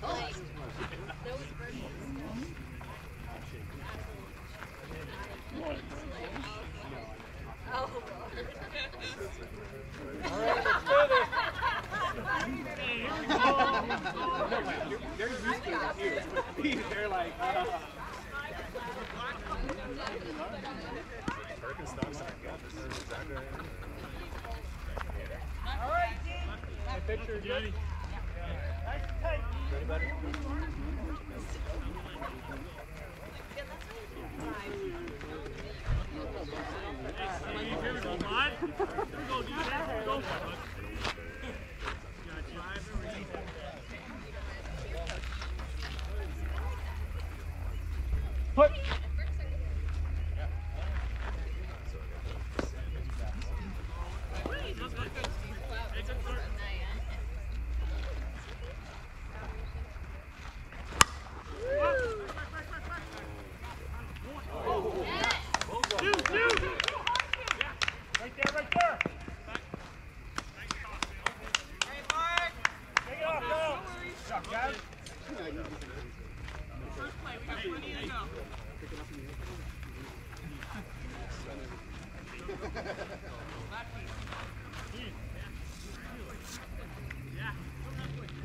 like those versions. Oh, Lord. They're used to it too. They're like, uh, picture, Johnny. Anybody? Here we go, bud. Here we go, dude. Here we go, bud. Put. Two, two. Right there, right there. Take it off, go. Good job, guys.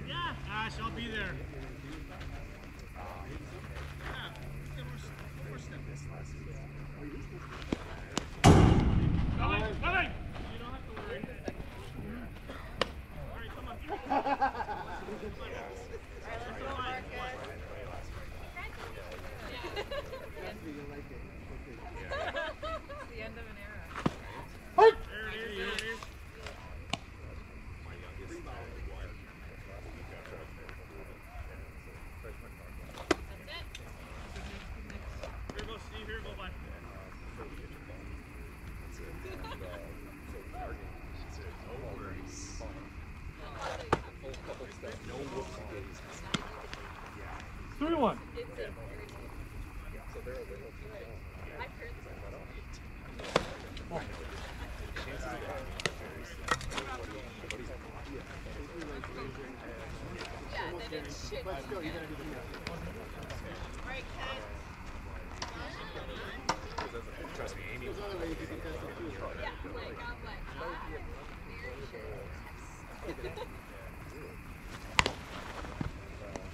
Yeah, Ash, I'll be there. Coming, coming. You don't have to worry. All right, come on. the end of an era. There it is, there it is. Here goes Steve, here go, bud. Three one. Yeah, then it should. Right, Ken. Trust me, Amy. Yeah, like, I'm like, ah, very sure.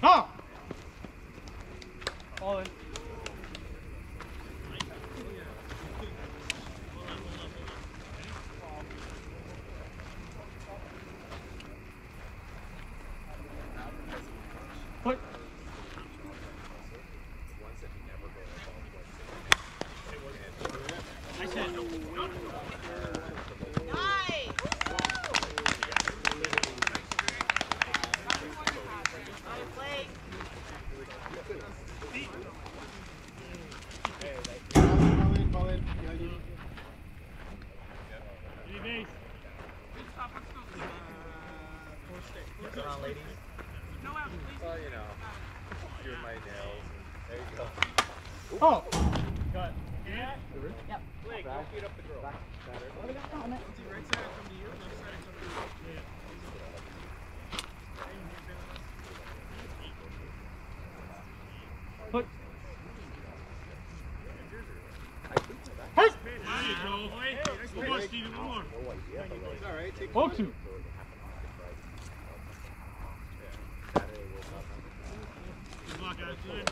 Ha! All in. Put. I said, Nice! Play. Eddie Bass. Come on, ladies. Well, you know, doing my nails. There you go. Oh. Got it. Yeah. Blake, don't beat up the girl. Put. There you go. One more, Stevie, one more. it's all right. Take Oh two. Good luck,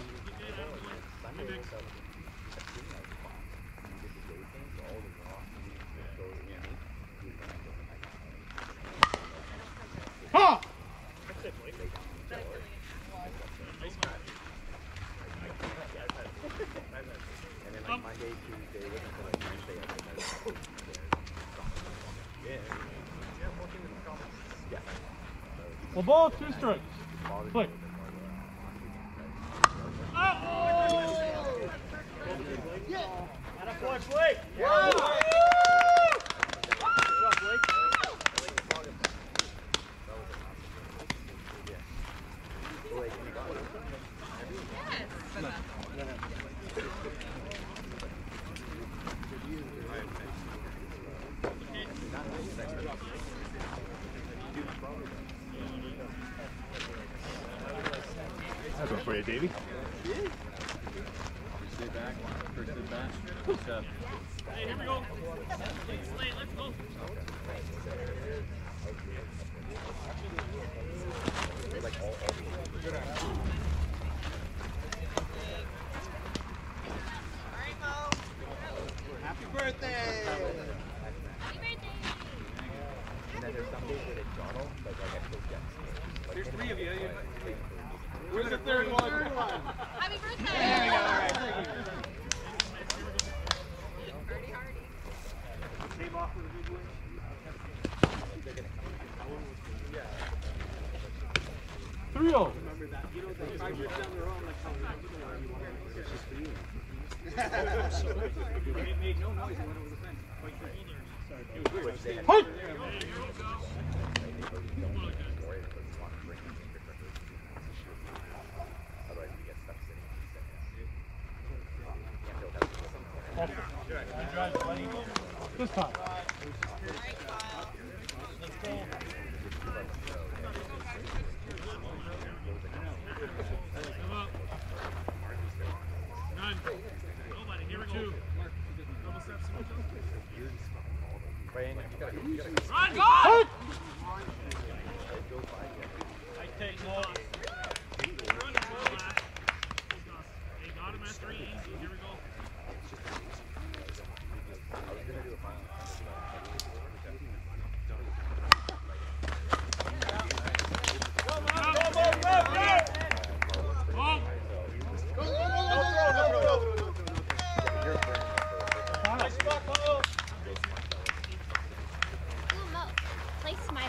my in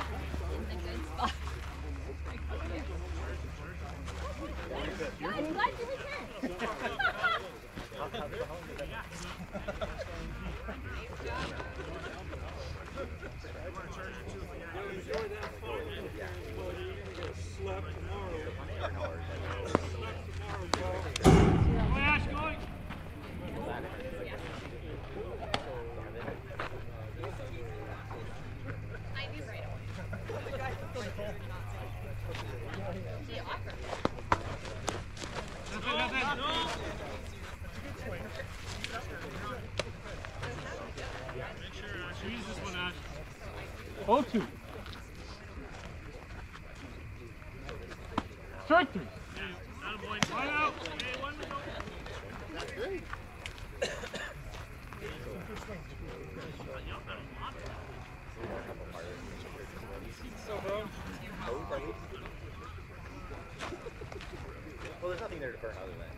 the good spot. Yeah, I'm glad you returned. Go, Ash, going. I knew right away. The offer. That's it, that's it. No. Make sure, Ash. Use this one, Ash. Oh two. Strike three. Hey, attaboy. One out. Hey, one to go. Well, there's nothing there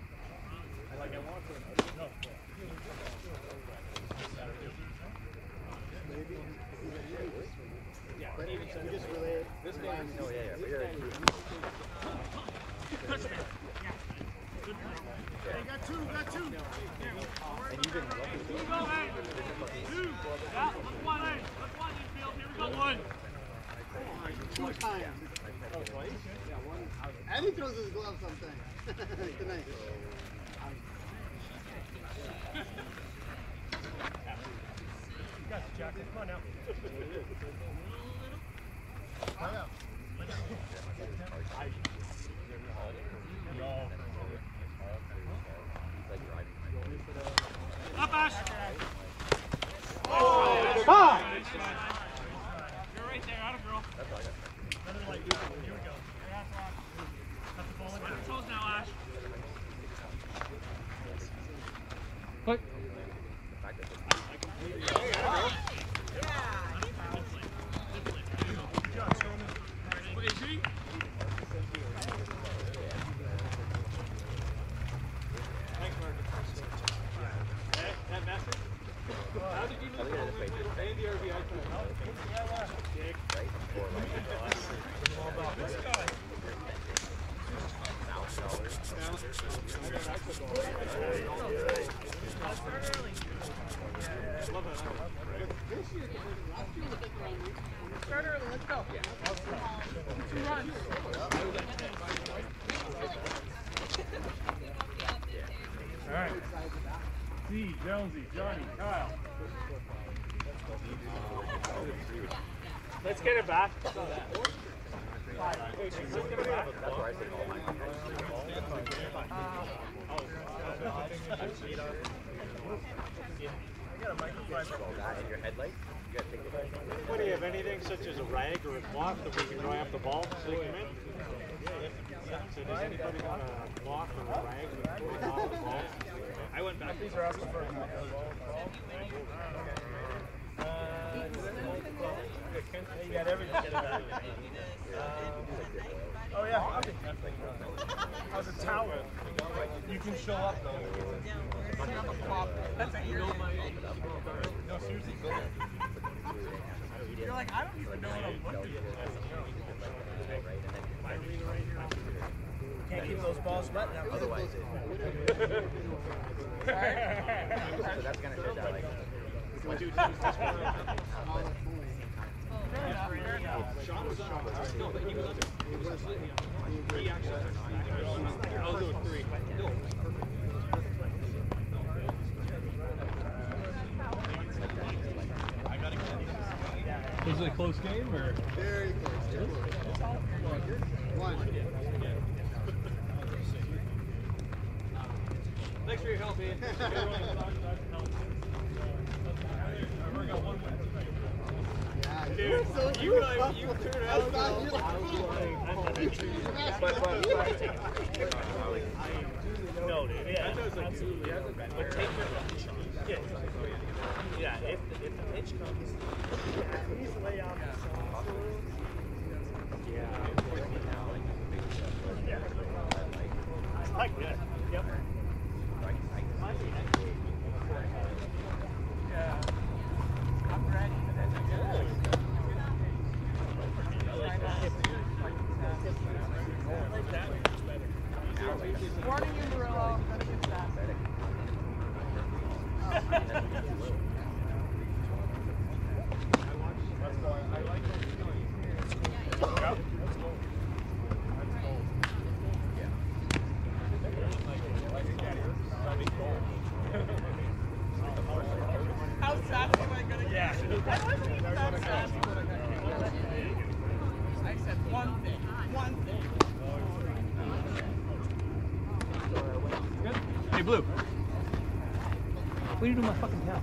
as a rag or a cloth that we can dry off the bulbs so they come in? So does anybody want a cloth or a rag that we can off the bulbs? I went back. These are asking for. Uh, you got everything. Um, oh yeah, How's a towel? You can show up though. That's a no, seriously. You're like, I don't even know what I'm looking Can't keep those balls wet now, otherwise it. So that's gonna hit that. Oh, like. I'll do three. Was it a close game or? Very close. One. Thanks for your help, Ian. Yeah, you Dude, so you like- you with turned out I thought you well. were- I was like- You smashed But, it. but, but, No, dude. Yeah, absolutely. But take your pitch. Yeah. Yeah. If the, if the pitch comes, he's way out. Yeah. Like that. Yep. Warning you, Murillo. Gotta get that. How sassy am I gonna get? Yeah. I wasn't even that sassy when I got kicked. I said one thing, one thing. Hey, Blue. What are you doing with my fucking towel?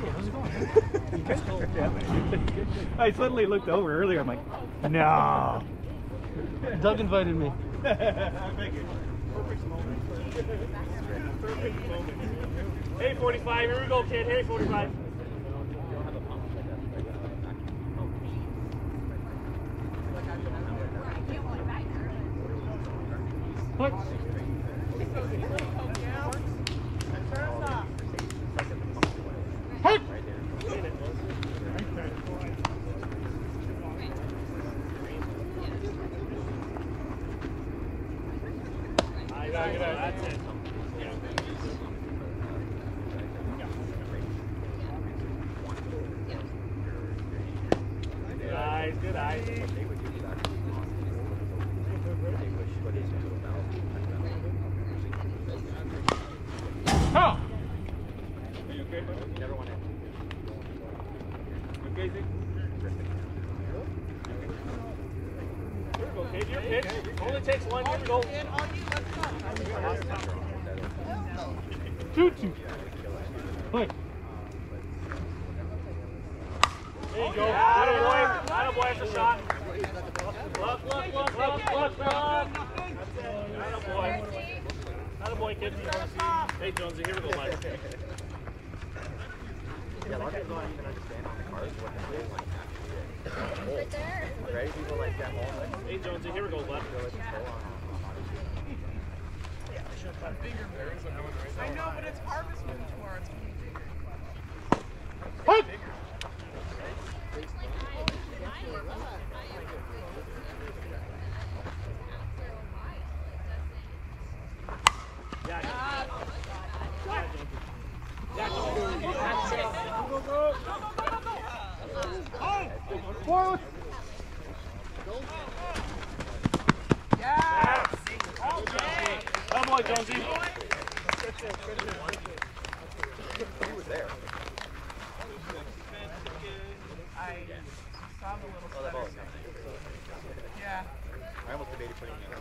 Hey, how's it going? I suddenly looked over earlier. I'm like, no. Doug invited me. Hey, 45. Here we go, kid. Hey, 45. What? Turn us off. Hey! I got it. That's it. Good eyes, good eyes. Oh! Never want to. Okay, Zeke. Here we go, kid. Your pitch. Only takes one. Here we go. In on you, let's go. Two, two. Play. There you go. Atta boy. Atta boy shot. Look, look, look, look, look, look. That's it. Atta boy. Atta boy, kid. Hey, Jonesy, here we go, bud. Yeah, a lot of people don't even understand on the cars what they're doing. Like, Right there. right? People like that whole like, Hey, Jonesy, here we go, bud. I know, but it's harvest moon tomorrow. It's gonna be bigger. What? Forward. Yeah. Atta boy, Jonesy. He was there. I saw the little Oh, the ball stutter. was coming. Yeah. I almost debated putting it on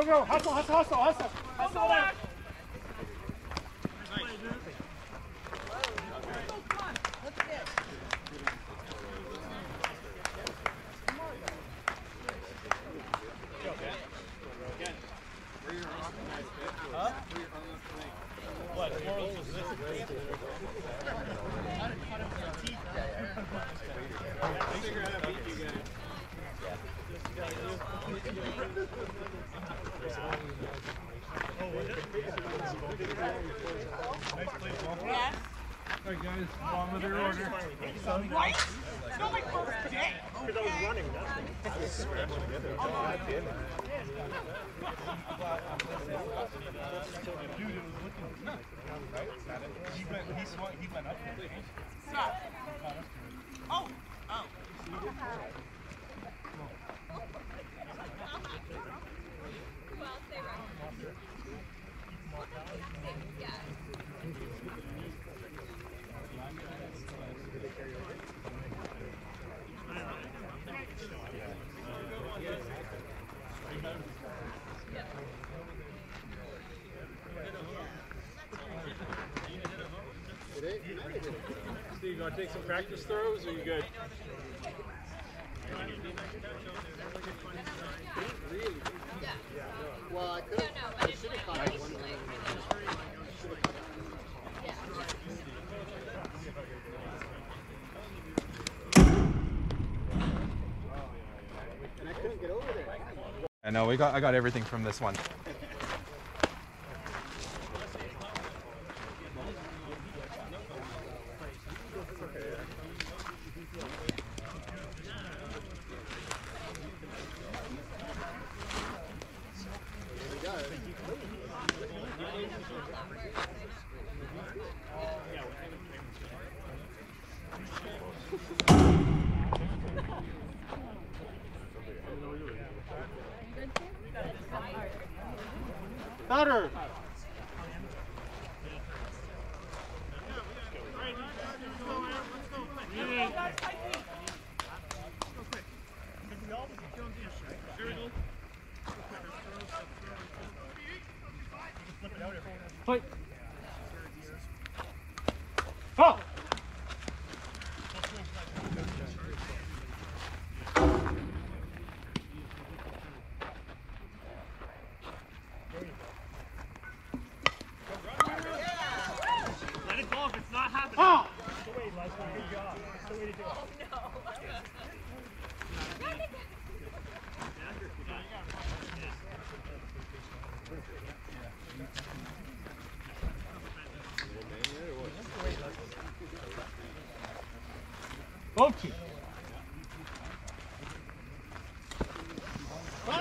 Go, go, hustle, hustle, hustle. Hustle All right, guys. Along with your order. Right? It's not my first day. Okay. Stop. Oh. Oh. Well, they were. Yeah. Steve, you want to take some practice throws or you good? I I. I know we got I got everything from this one.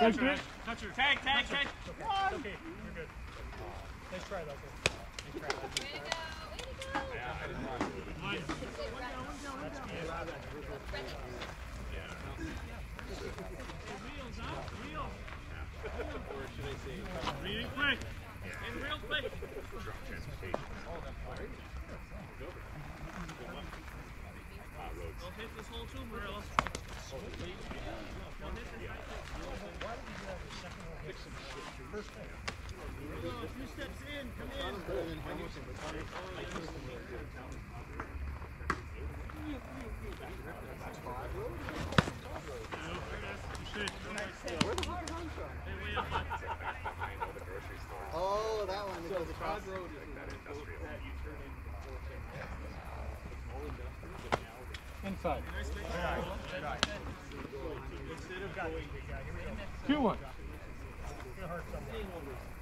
Okay. Good, good. Touch her. Tag, tag, tag. It's okay. You're good. Nice try, though. Nice try. Way to go, way to go. Real quick. And real quick. Don't hit this hole too, Marilla. Don't hit this Oh, that one that goes across. Inside. Two one. Cut the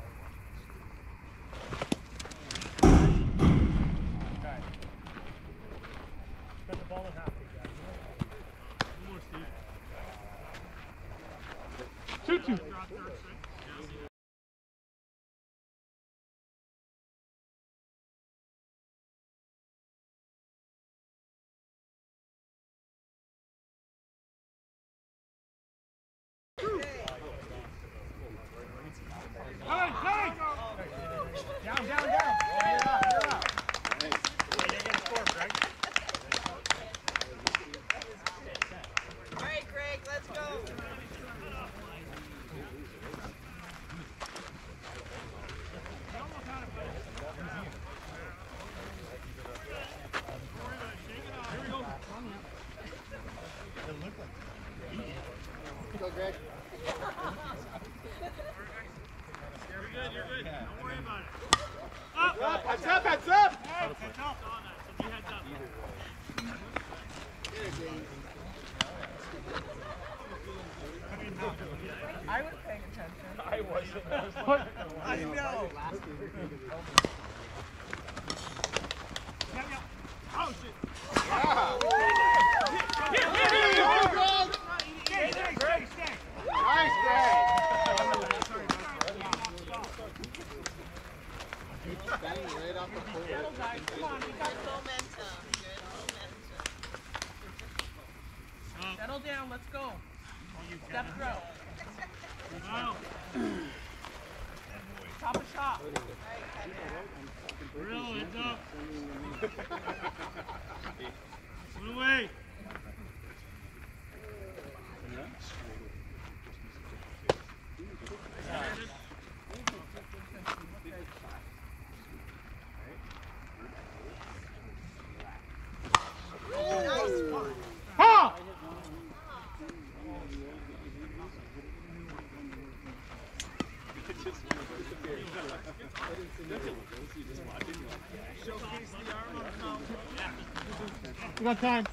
got time.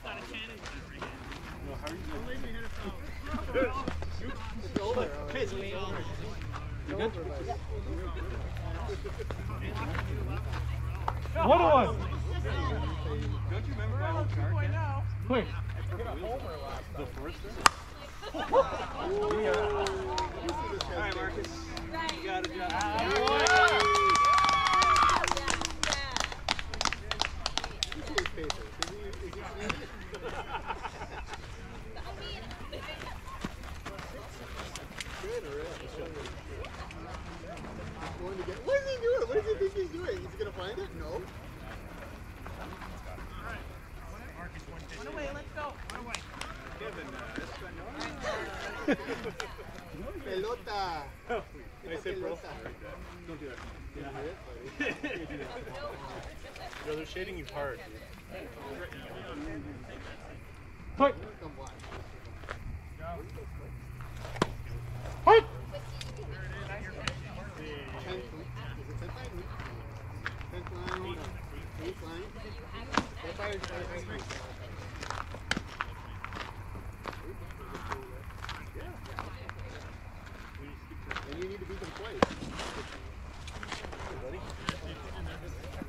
One to one. Quick. Going to get, what is he doing? What does he think he's doing? Is he going to find it? No. Run away, let's go. Pelota. Nice hit, bro. Pelota. Don't do that. Good hit. Yo, they're shading you hard. Quick. Come watch. Quick. Tenth, is it tenth line? Tenth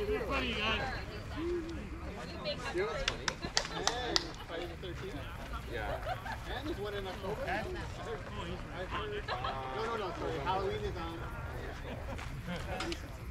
Everybody, guys. You know? Friday the 13th? Yeah. And there's one in October. Oh, I've heard. No, no, no, sorry. Halloween is on.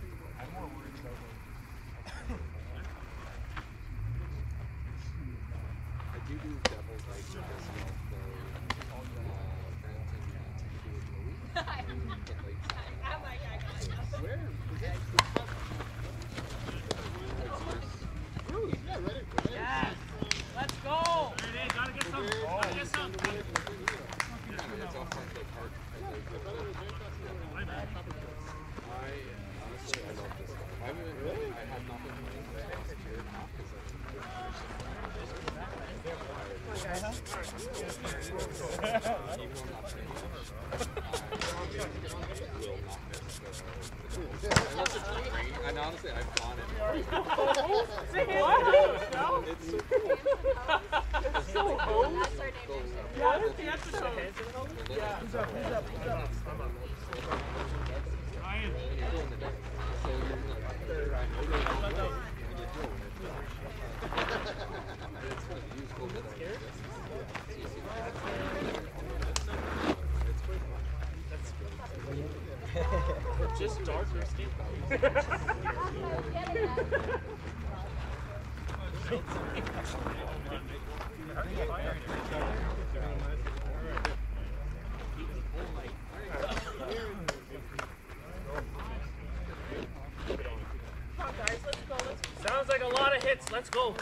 Let's go.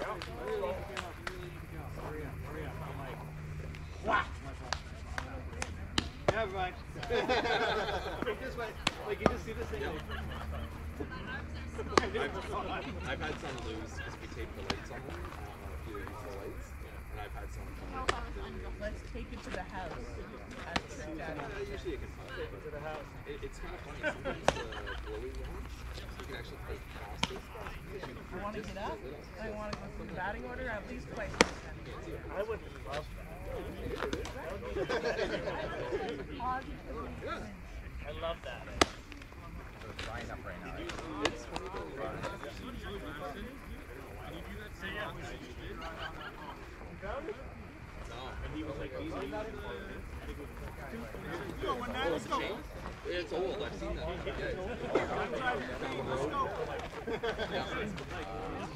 Whack. Never mind. like this way. Like you just see this thing. Yeah. I've, I've had some lose because we taped the lights on them. Um, on a few of the lights. Yeah. And I've had some come I love that. It's old, I've seen that.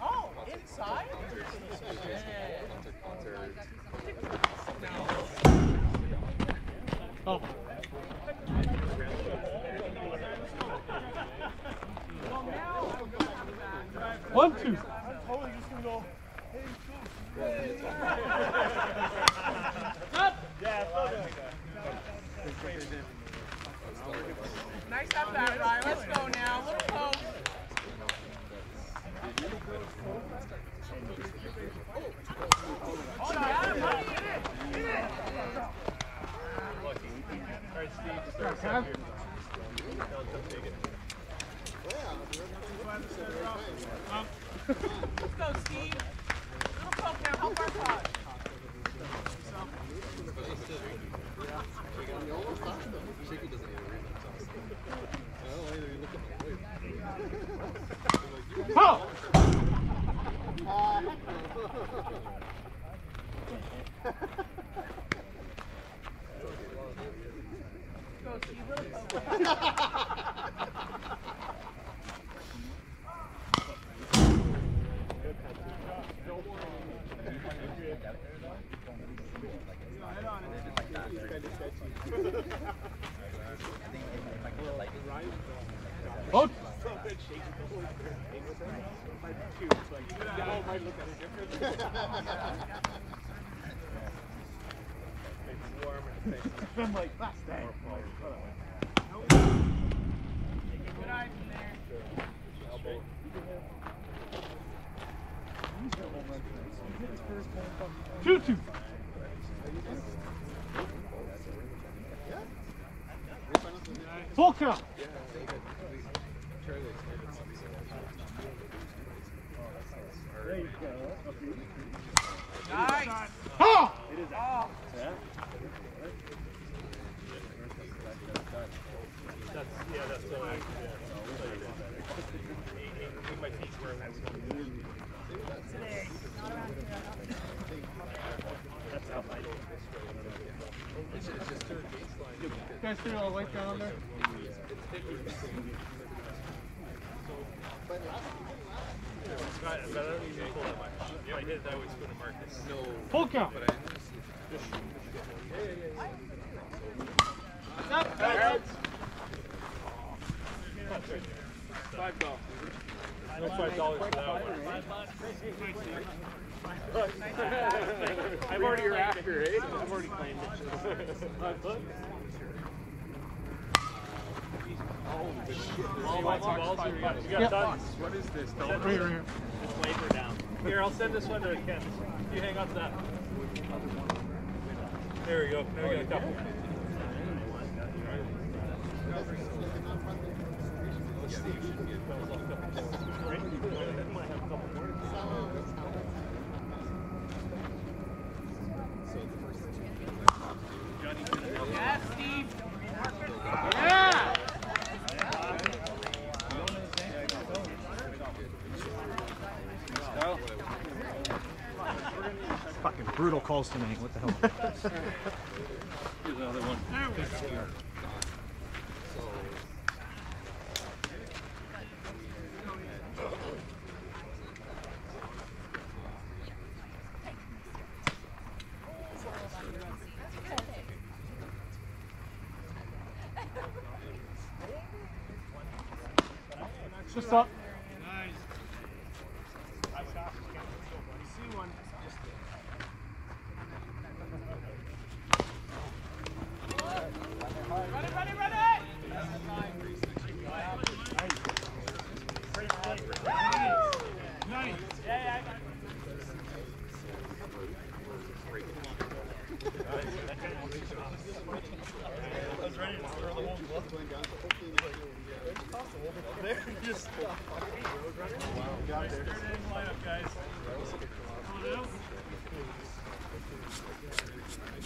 Oh, inside? Oh. One, two. Guys see all the down there? But I don't even pull to Marcus. No, Full count. but I. Five dollars. No five dollars for that one. I've already after, eh? I've already claimed it. All my balls are You got Yep. tons. What is this? Send Right. It's labor down. Here, I'll send this one to Ken. You hang on to that. There we go. Now we got a couple. Yes, tonight. What the hell? Here's another one. Just up. Run it, run it, run it. Nice. Yeah, yeah, I got it.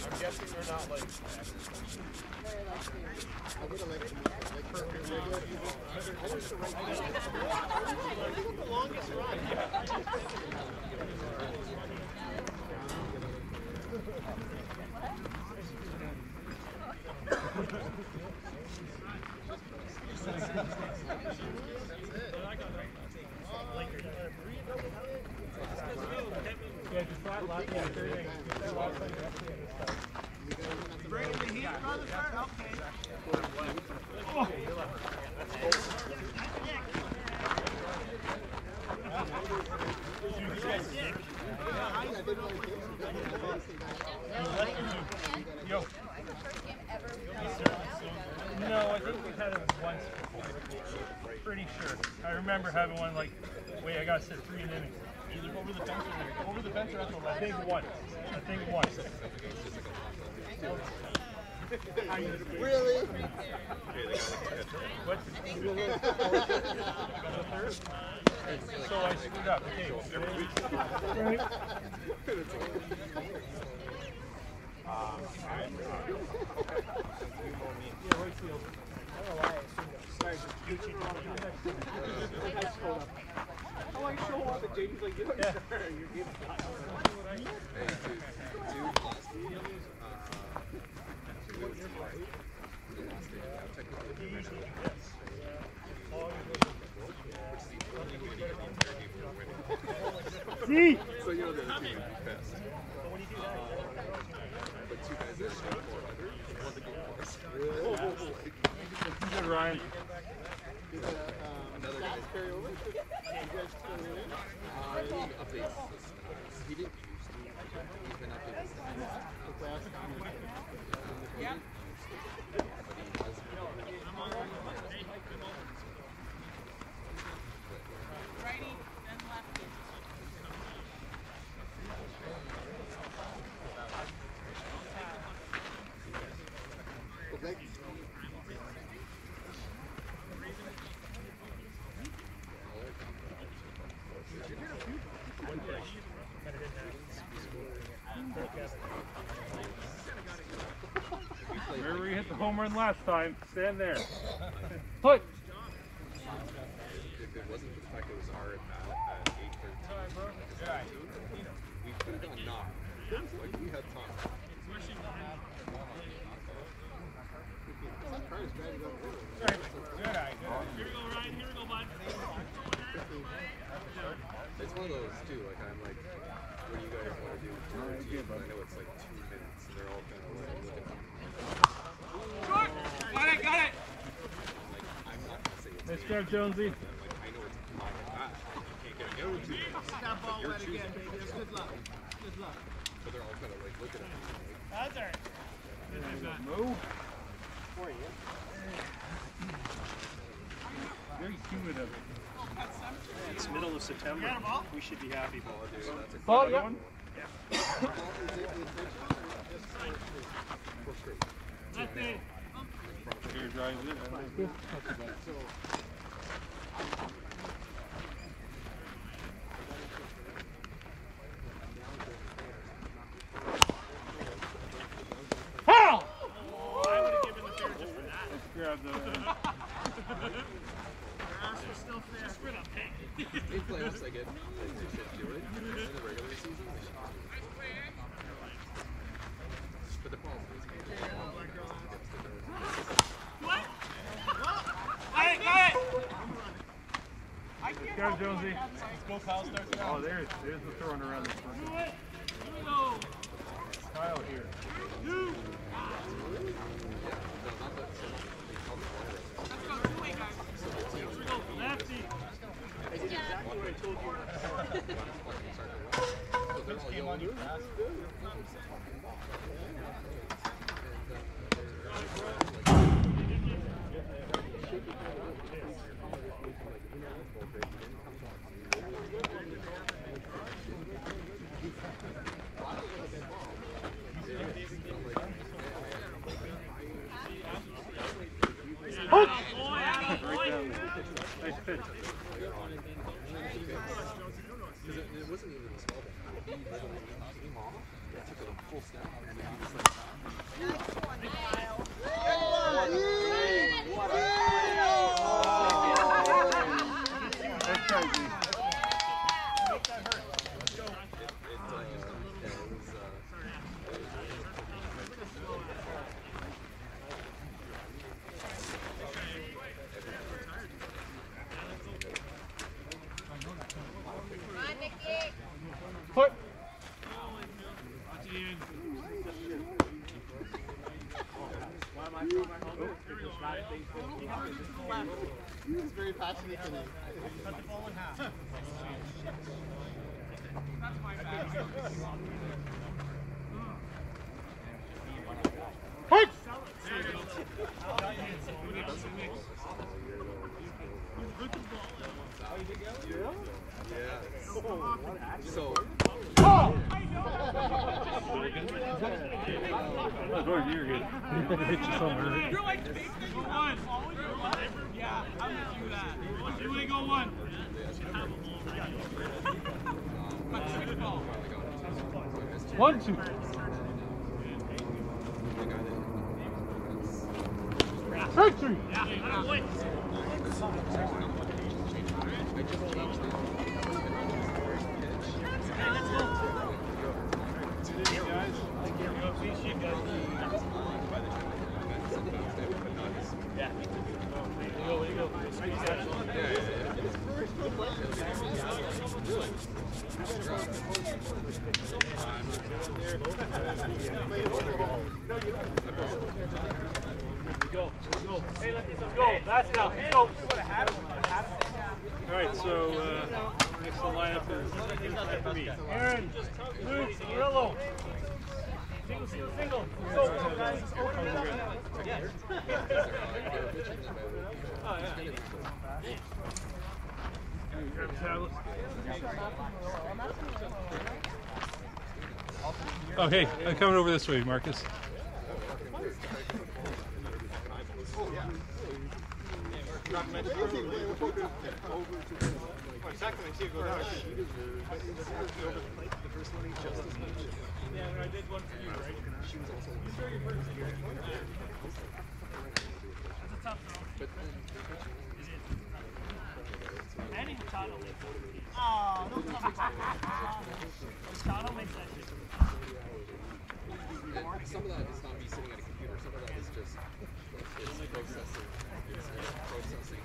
I'm guessing they're not like. Yeah, just flat left. Yeah, third inning. Bringing the heat, Rutherford? Okay. Yo. No, I think we've had it once before. Pretty sure. I remember having one like, wait, I gotta sit three innings. Either over the fence or over the fence or at the left. I think once. I think once. home run last time. Stand there. Jonesy. That ball went again, baby. That's good luck. Good luck. So they're all kind of like looking at me. Hazard. Move. For you. Very humid of it. It's middle of September. We should be happy, ball, dude. That's a ball, yeah. yeah. Nothing. Here drives it. go, Kyle. Start the Oh, there's, there's the throwing around this one. Here we go. Kyle here. Two. Let's Jag tycker de är fullständiga. One, two. Victory! Yeah, Oh, hey, I'm coming over this way, Marcus. Yeah, I did one for you, right? You throw your first here. That's a tough throw. Is it? And Machado makes it. Oh, don't tell me Machado makes that shit. And some of that is not me sitting at a computer. Some of that is just it's processing. It's, it's processing.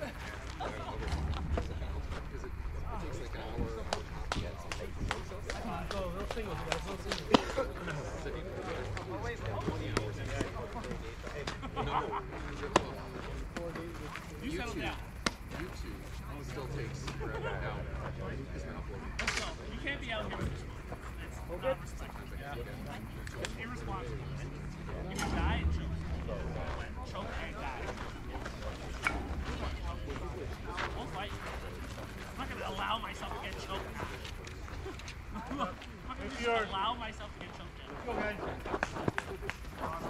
Because it, it takes like an hour, hour and a half to get something to process. Go, those singles, guys, those singles. So you can probably spend 20 hours in it. No, no. You settle YouTube, down. YouTube still takes forever now. It's not uploading. Let's go. You can't be out here with this one. It's not respectful. It's irresponsible. If you die, it chokes. Choke and die. I'll fight you. I'm not gonna allow myself to get choked now. I'm not gonna just allow myself to get choked now.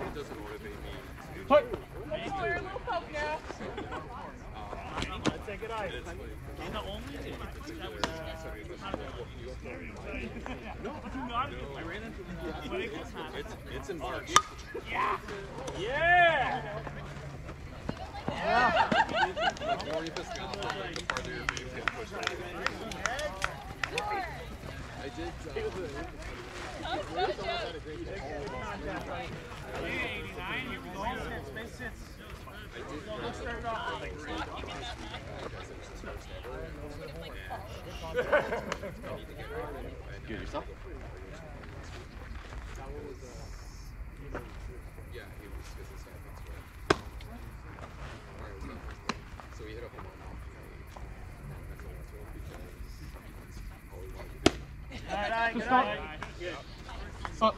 It doesn't motivate me. Let's go, Aaron, little poke now. Let's say good eye. And the only thing that was not No, do not. I ran into him. When it gets hot. It's, it's in March. Yeah. Yeah. The more you piss me off, the farther your veins get pushed back. I did. Uh, Hey, 89, here we go. Space sits. I did. So let's start it off. Give yourself. Yeah, he was because his dad passed away. Or it was not passed away. So we hit up a mom off and I told him because he's always wanted to do. All right, all right, good night. Oh,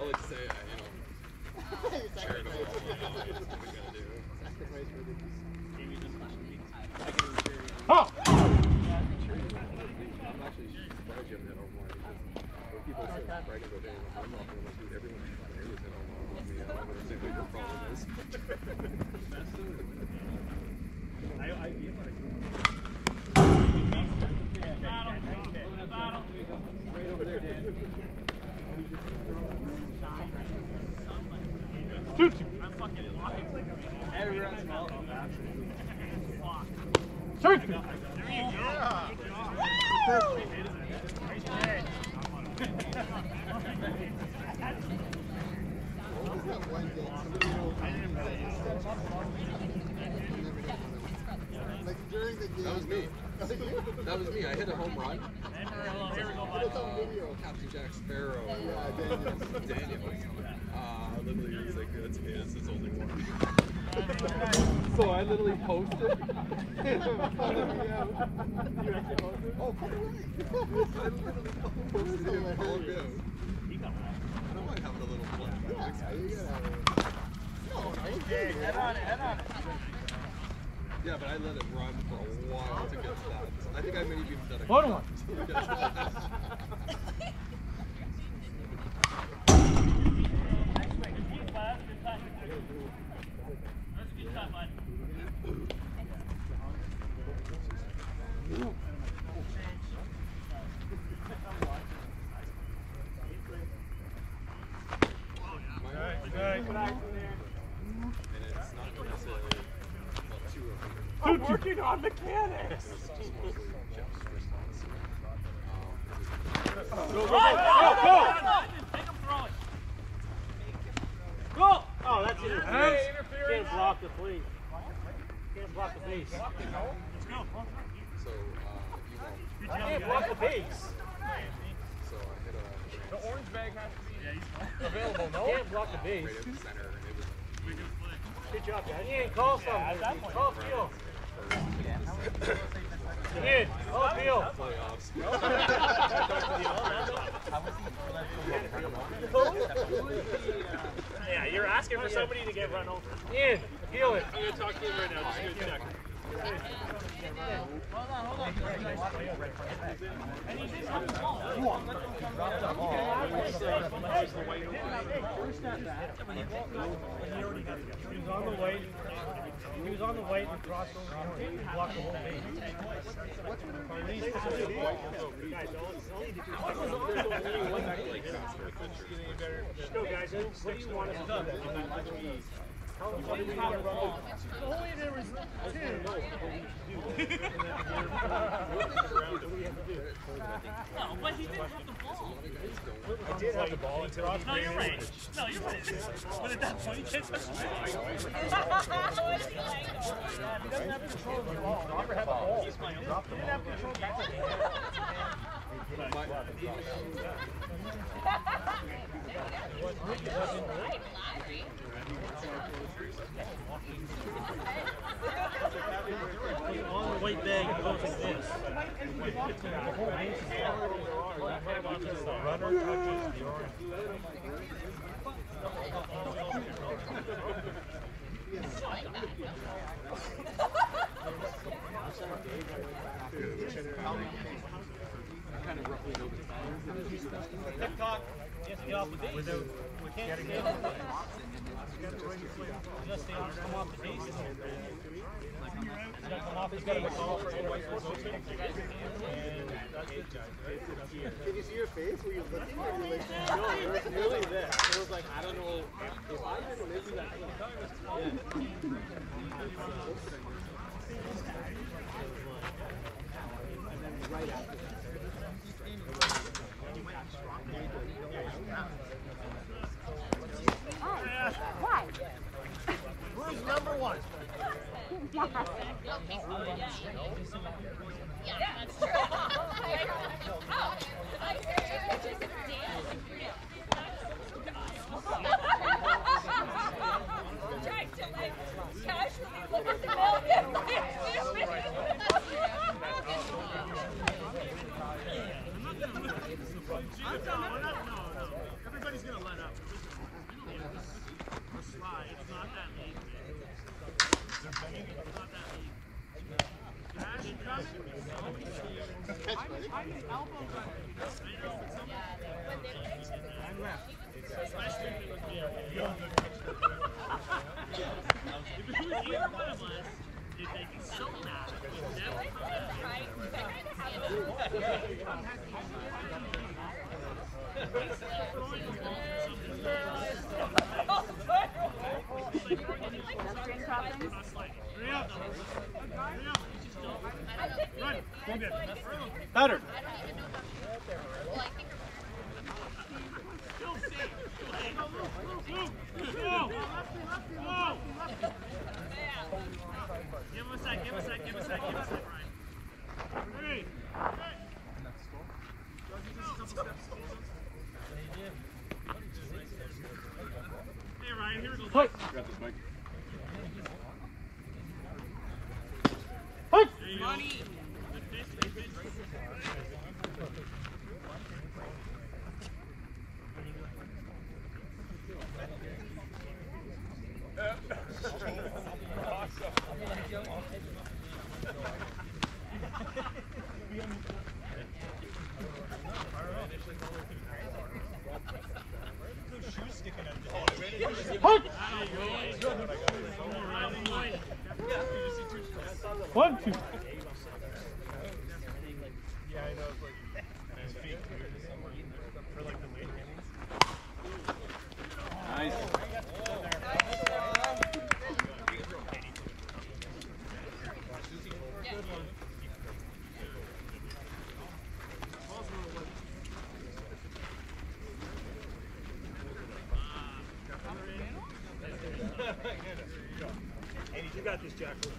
I like to say, uh, you know, charitable. That's what we gotta do. oh. I'm actually surprised you haven't hit home run because when people say bragging about hitting a home I'm like, dude, everyone should hit a home run with me. I don't understand what your. Like during the game. That was me. You? That was me. I hit a home run. It's on video. Captain Jack Sparrow. Yeah, uh, Daniel. Uh, literally, he was like, that's his. It's only one. So I literally posted. Oh, put it away. I literally posted him calling me out. And I might have a little flashback. Yeah, you gotta have it. No, I was. Head on it, head on it. Yeah, but I let it run for a while to get to that. I think I may have even done a One one. And it's not necessarily well, two of them. I'm working on mechanics. It's just mostly Jeff's. Go, go, go, go, Take him throw it. Go! Oh, that's it. Hey, Can't block the plate. Can't block the base. Let's go. so uh, you won't. I can't block the base. So I hit a. The orange bag has to be available, no? Can't block the base. Right at the center, and it was Good job, guys. Ian, call something. Call field. Ian, call field. Yeah, you're asking for somebody to get run over. Ian, feel it. I'm gonna talk to him right now. Just gonna check. He was on the white. He was on the white and crossed over. He blocked the whole base. Let's go, guys. What do you want us to do? Tell them what do we want to run? Only there was No, but he didn't have the ball. I did have the ball until he No, you're right. No, you're right. But at that point, he can't touch the ball. He doesn't have control of the ball. He never had the ball. He dropped the ball. He didn't have control of the ball. On the white bag, it goes like this. Runner touches the orange. TikTok, he has to get off the base. Without, we can't stay on the base. Just stay on, come off the base. He's gotta come off, he's gotta call for a white horse. And that's it, guys. Did you see your face? Were you looking or were you like, No, it was nearly there. It was like, I don't know if I didn't maybe that. Jack.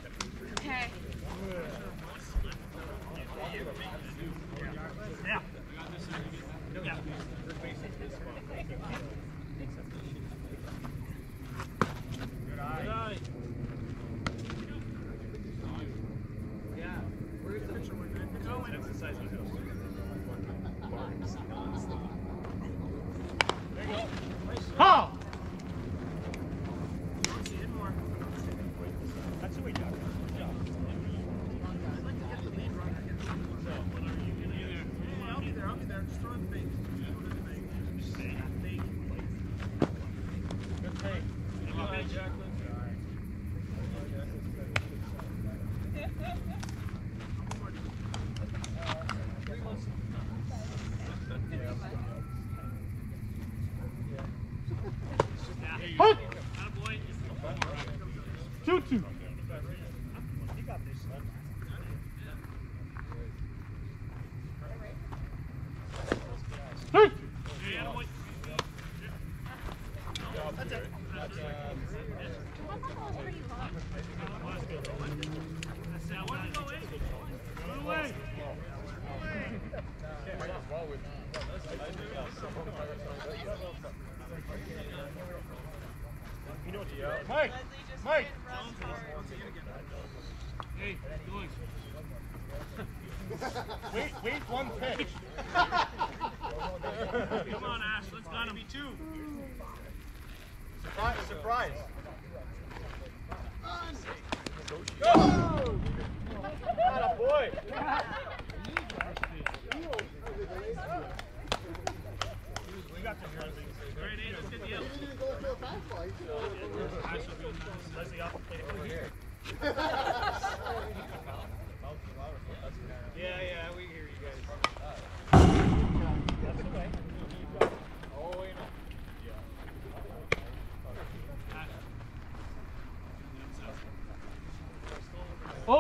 Two.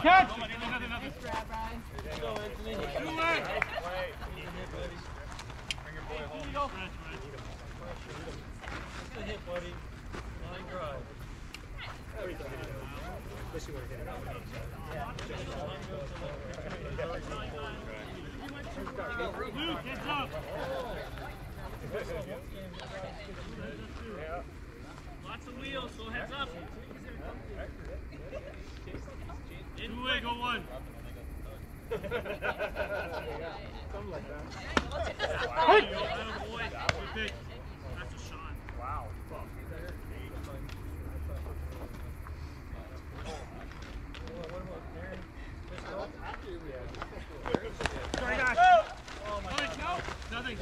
Catch. Bring your boy home. Scratch, hit, buddy. Line. Lots of wheels, so heads up. Go one. Something like that. Wow, yo, atta boy. Good pitch. That's a shot. Wow. Sorry, Ash. Oh my God. No, nothing.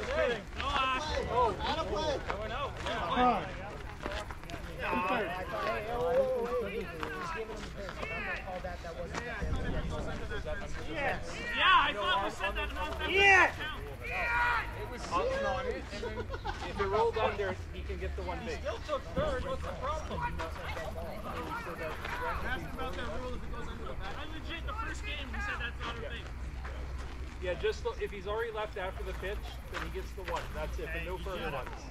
No, Ash. Oh, out of play. Ah. Yeah, I thought we said that about that. Yeah. Count. If it rolled under, he can get the one big. Still took third. What's the problem? Ask him about that rule if it goes under the back. I legit, the first game, he said that's not a thing. Yeah, just the- if he's already left after the pitch, then he gets the one. That's it, but no further ones.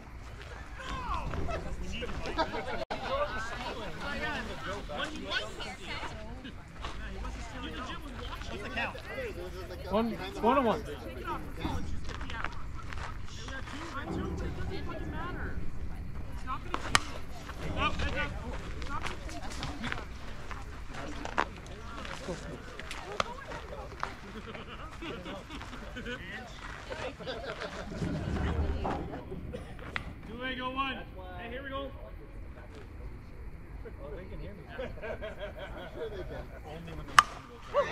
What's the count? One, one on one. Two way, go one. Hey, here we go. Nice rat. Good job, big guy. Good job. Nice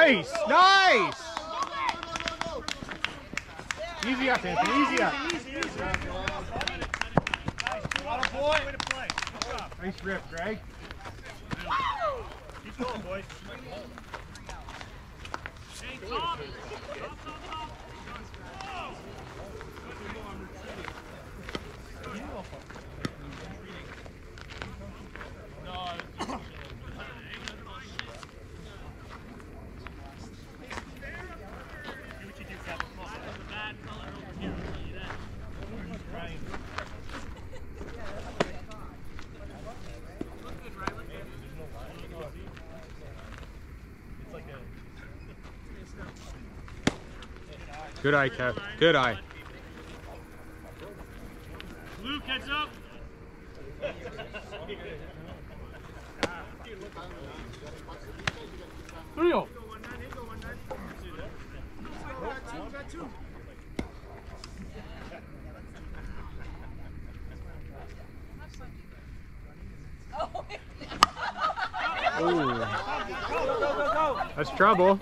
Nice, nice. Easy up, Anthony. Easy up. Nice rip, Greg. Keep going, boys. Good eye, Kev. Good eye. Luke, heads up. Three Ooh. That's trouble.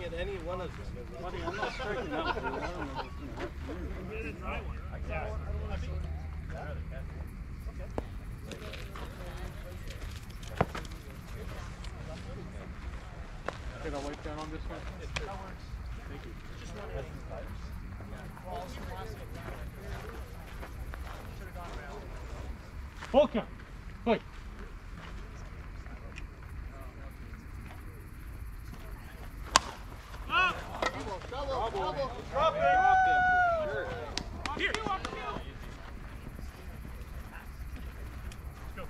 Not swing at any one of them, buddy, I'm not striking out. Can I wipe down on this one? Thank you. Full count. Quick. Double, double. Drop it. Sure. Here. Let's go, Ken.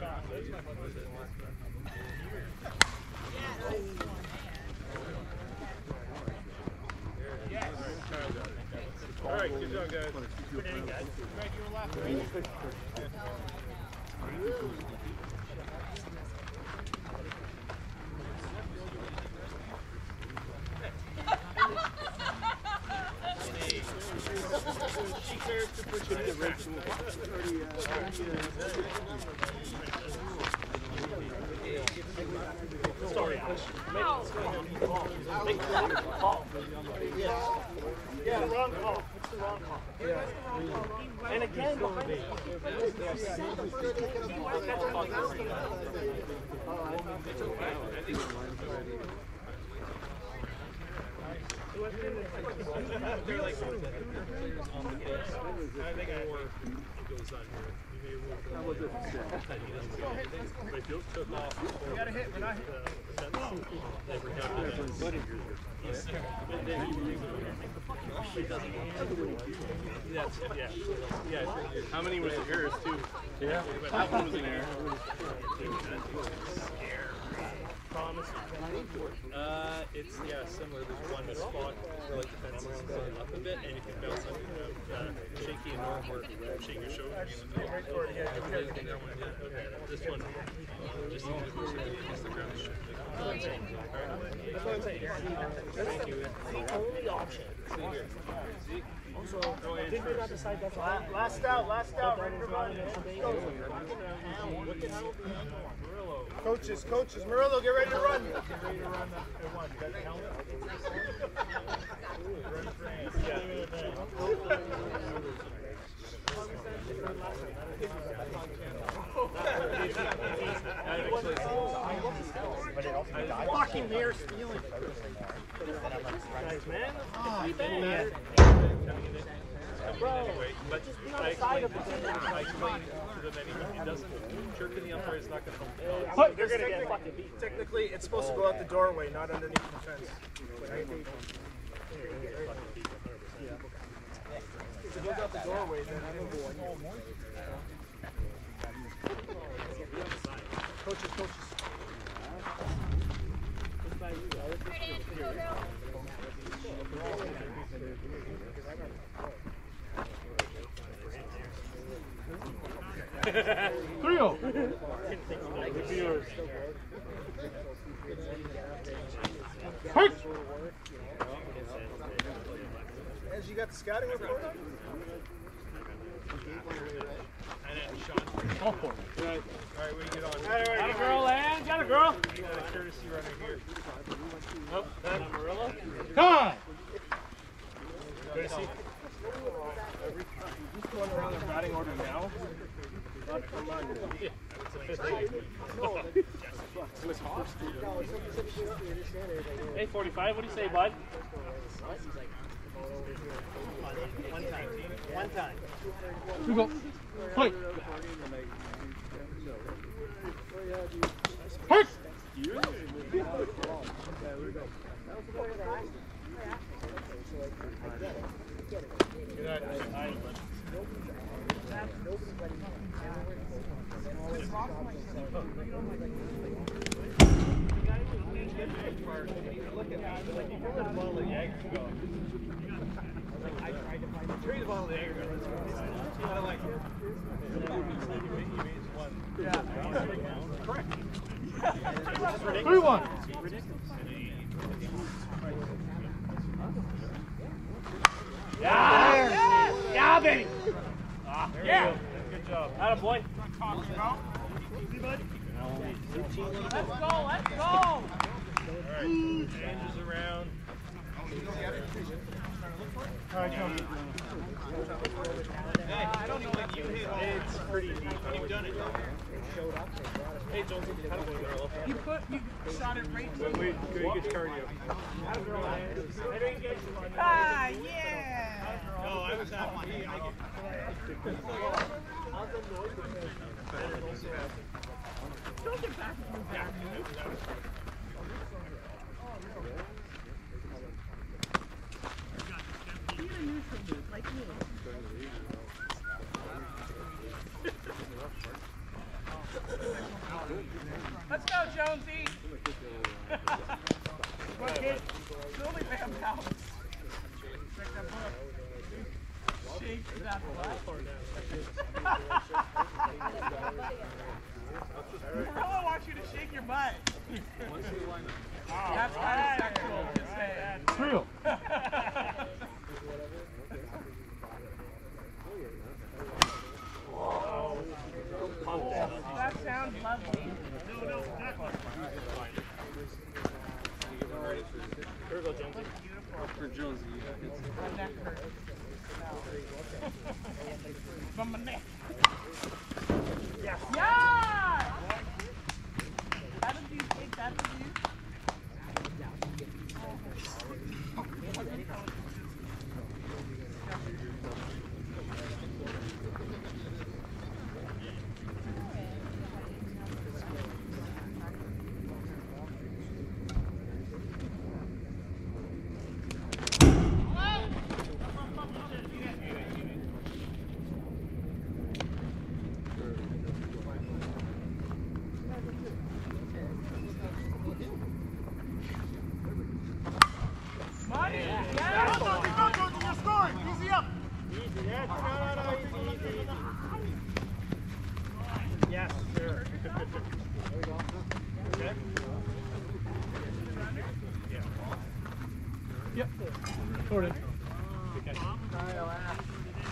top. All right, good job, guys. You? Eric to put you in the red pool. Already, uh, Sorry, Ash. Make it call. Make it call. Yeah, wrong call. It's the wrong call. And again, behind the We got a hit. We're not hit. Yes, yeah. Yeah. How many was yours too? Yeah. That one was in there. Promise. Uh, it's yeah similar. There's one spot where like the fence is going up a bit, and you can bounce up and. Uh, shaky and normal, or shake your shoulders. Okay. This one, just against the ground. That's what I'm saying. Thank you. The only option. Also, did we not decide that's? Last out, last out. Right Coaches, coaches, Murillo, get ready to run. get Fucking mere stealing. Guys, man. Bad. Bro, But just be on the side of the thing. I explained to them anyway. He doesn't. Jerking the umpire is not going to help. But they're gonna get fucking beat. Technically, it's supposed to go out the doorway, not underneath the fence. If it goes out the doorway, then I Coaches, coaches. Three oh. Hurt. As you got the scouting report on? All four. All right, what do you get on? Got a girl, and got a girl. You got a courtesy runner here. Oh, that's Amarillo. Time. Courtesy. Just going around the batting order now. Hey, 45, what do you say, bud? One time. One time. We go. Play. Hurt. Three one. Yeah! Yeah, baby! Yeah! Good job. Atta boy. Let's go, let's go! Changes around. I don't know when you hit It's pretty deep. You've done it. Hey, Jones, how do we roll? You put, you shot it right Wait, wait, go get cardio. Ah, yeah. No, I was happy. I get Let's go, Jonesy. Come on, kid. Slowly bam out. Shake that butt. I want you to shake your butt. That's kind of sexual, just saying. Three oh. Yes, sir. Okay. Yep. Sorted.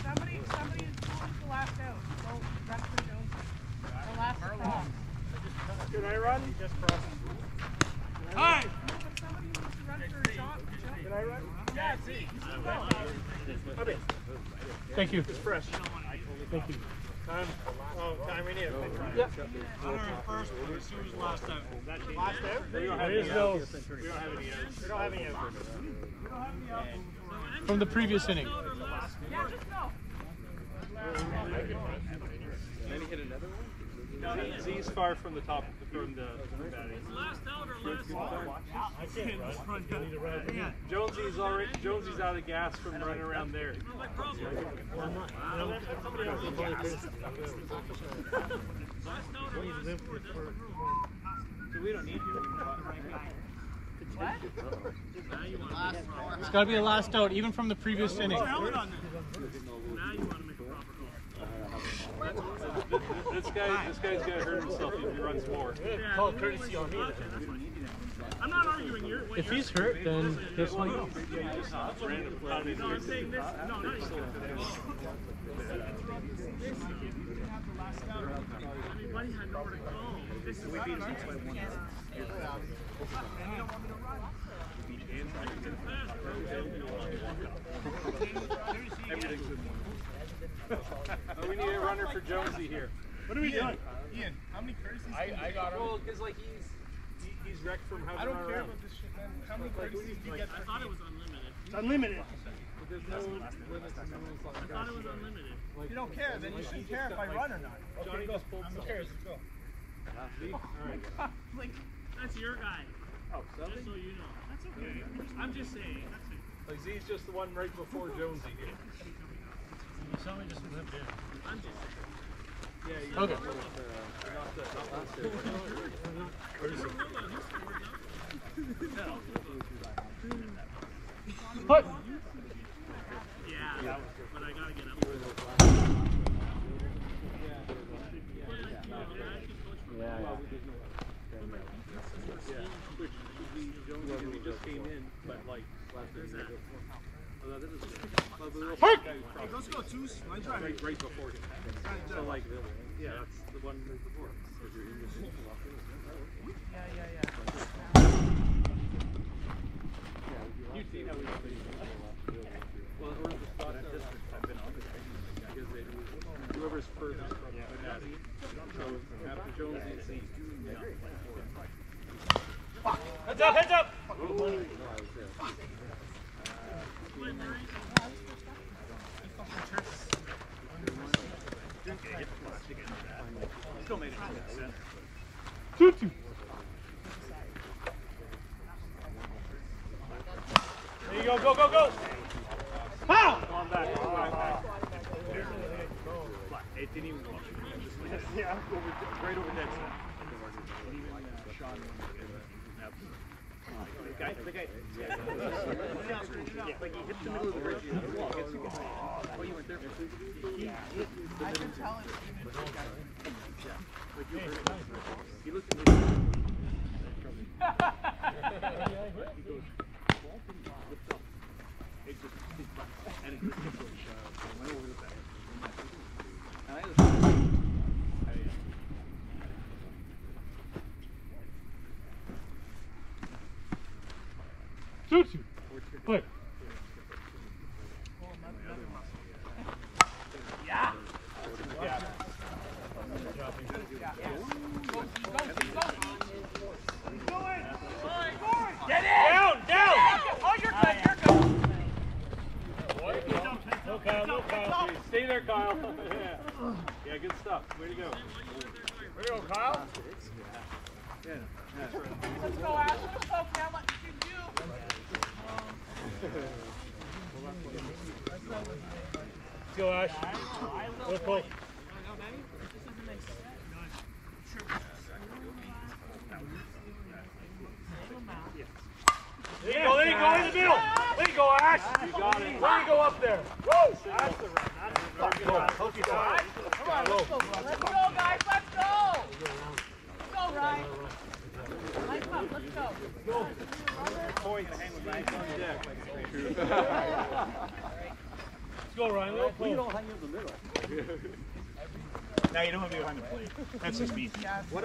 Somebody, somebody is the last out. Go, run for Jones. The last cross. Can I run? Just cross. Hi! But somebody needs to run for John. Can I run? Yeah, see. Come in. Thank you. It's fresh. Thank you. Time. Oh, time we need it. Yep. First, who's last out? Last out? We don't have any no outs. We don't have any outs. We don't have any outs. from the previous inning. Yeah, just go. And then he hit another one? Z- Z's far from the top, from the from batting. Last out or last Jonesy's already, Jonesy's out of gas from running around there. So we don't need you. It's got to be a last out, even from the previous inning. This guy, this guy's gonna hurt himself if he runs more. Call courtesy on me. I'm not arguing your what If you're he's hurt, then this one go. No, I'm saying this. No, not you. I mean, Buddy had nowhere to go. This is we beat him by one. Oh, we need a runner for Jonesy here. What are we doing? Ian, how many courtesies? I, I got Well, because like he's he, he's wrecked from having I don't care around. about this shit, man. How many courtesies do you get? I thought it was unlimited. It's unlimited. There's no limits to how many I thought it was unlimited. If you don't care, then you shouldn't care if I run or not. Okay, go. I'm curious. Let's go. like, that's your guy. Oh, Just so you know. That's okay. I'm just saying. That's it. Like Z's just the one right before Jonesy here. Just. Okay. Yeah, but I gotta get up. Jonesy just came in, but like. Hurt. Hey, let's go, Toos. My drive. Right, right before him. So like, yeah, that's the one right before. Yeah, yeah, yeah. You see how we Well, or the spot districts have been on. Because they, whoever's furthest from the natty. So after Jonesy, it's Z. Heads up, heads up. Two, two. There you go, go, go, go. Pow! Come on back, come on back. It didn't even go up. Yeah, over, right over dead center. And even uh, Sean the guy, the guy. Yeah, like he hit the middle of the ridge. Oh, you went there He hit the middle. can tell it. F6B. What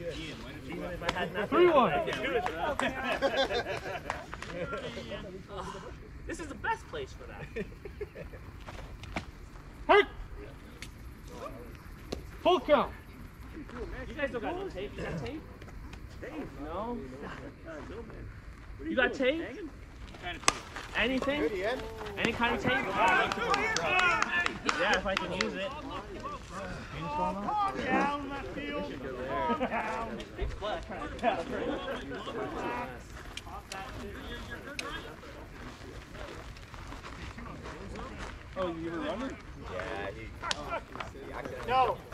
if I had 3 1. this is the best place for that. Hurt! Full count. You guys don't got no tape. You got tape? Tape? No. You got tape? Anything? Any kind of tape? Yeah, if I can use it. Oh, calm down, left field. Calm down. oh, you were running? Yeah, he. Oh, no.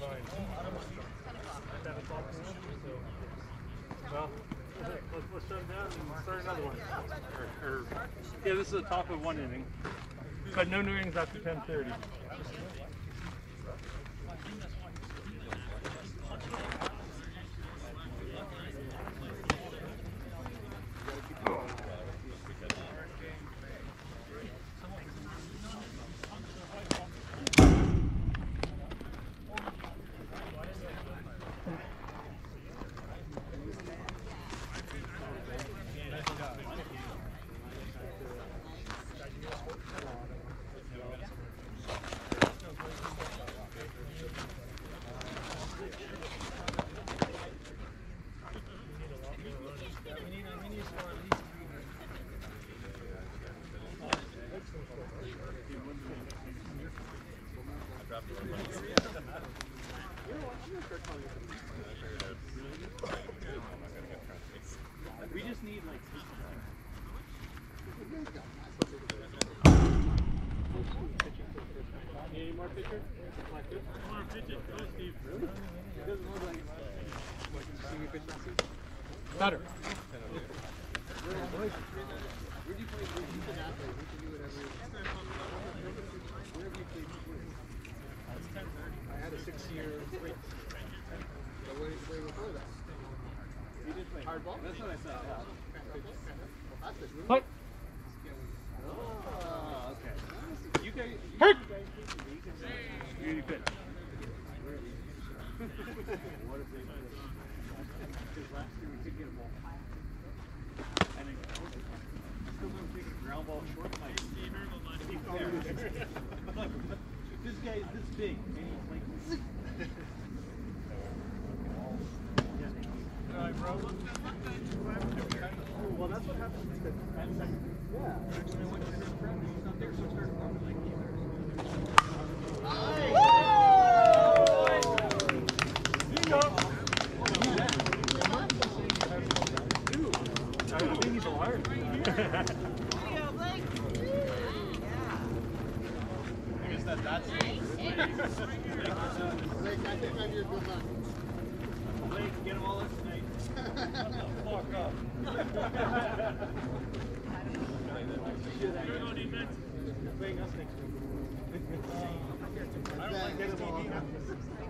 Let's shut it down and start another one. Yeah, this is the top of one inning, but no new innings after 10:30. nothing. I don't like that TV.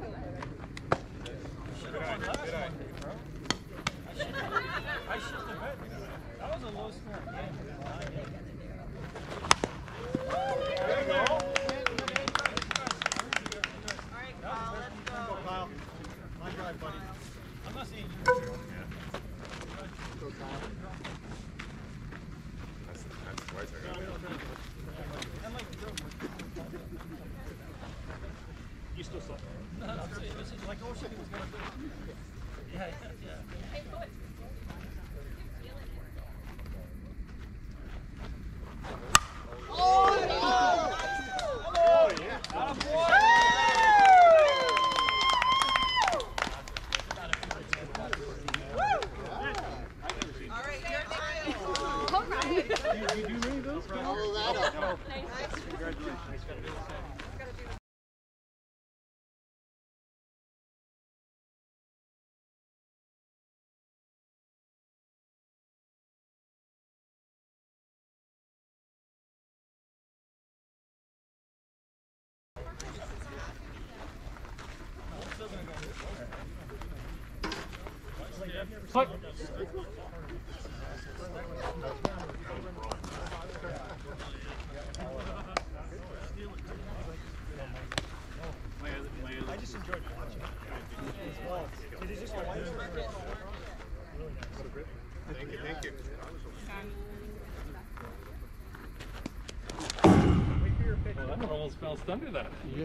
under that. Yeah.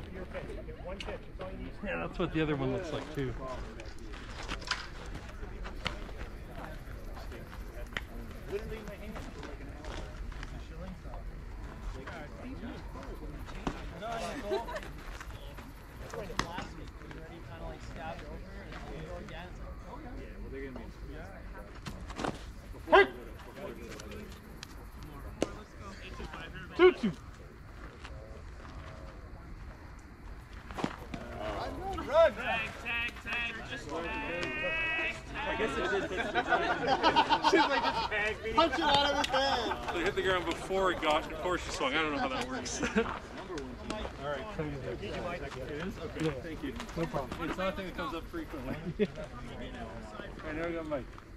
yeah, that's what the other one looks like too. Selam Bey.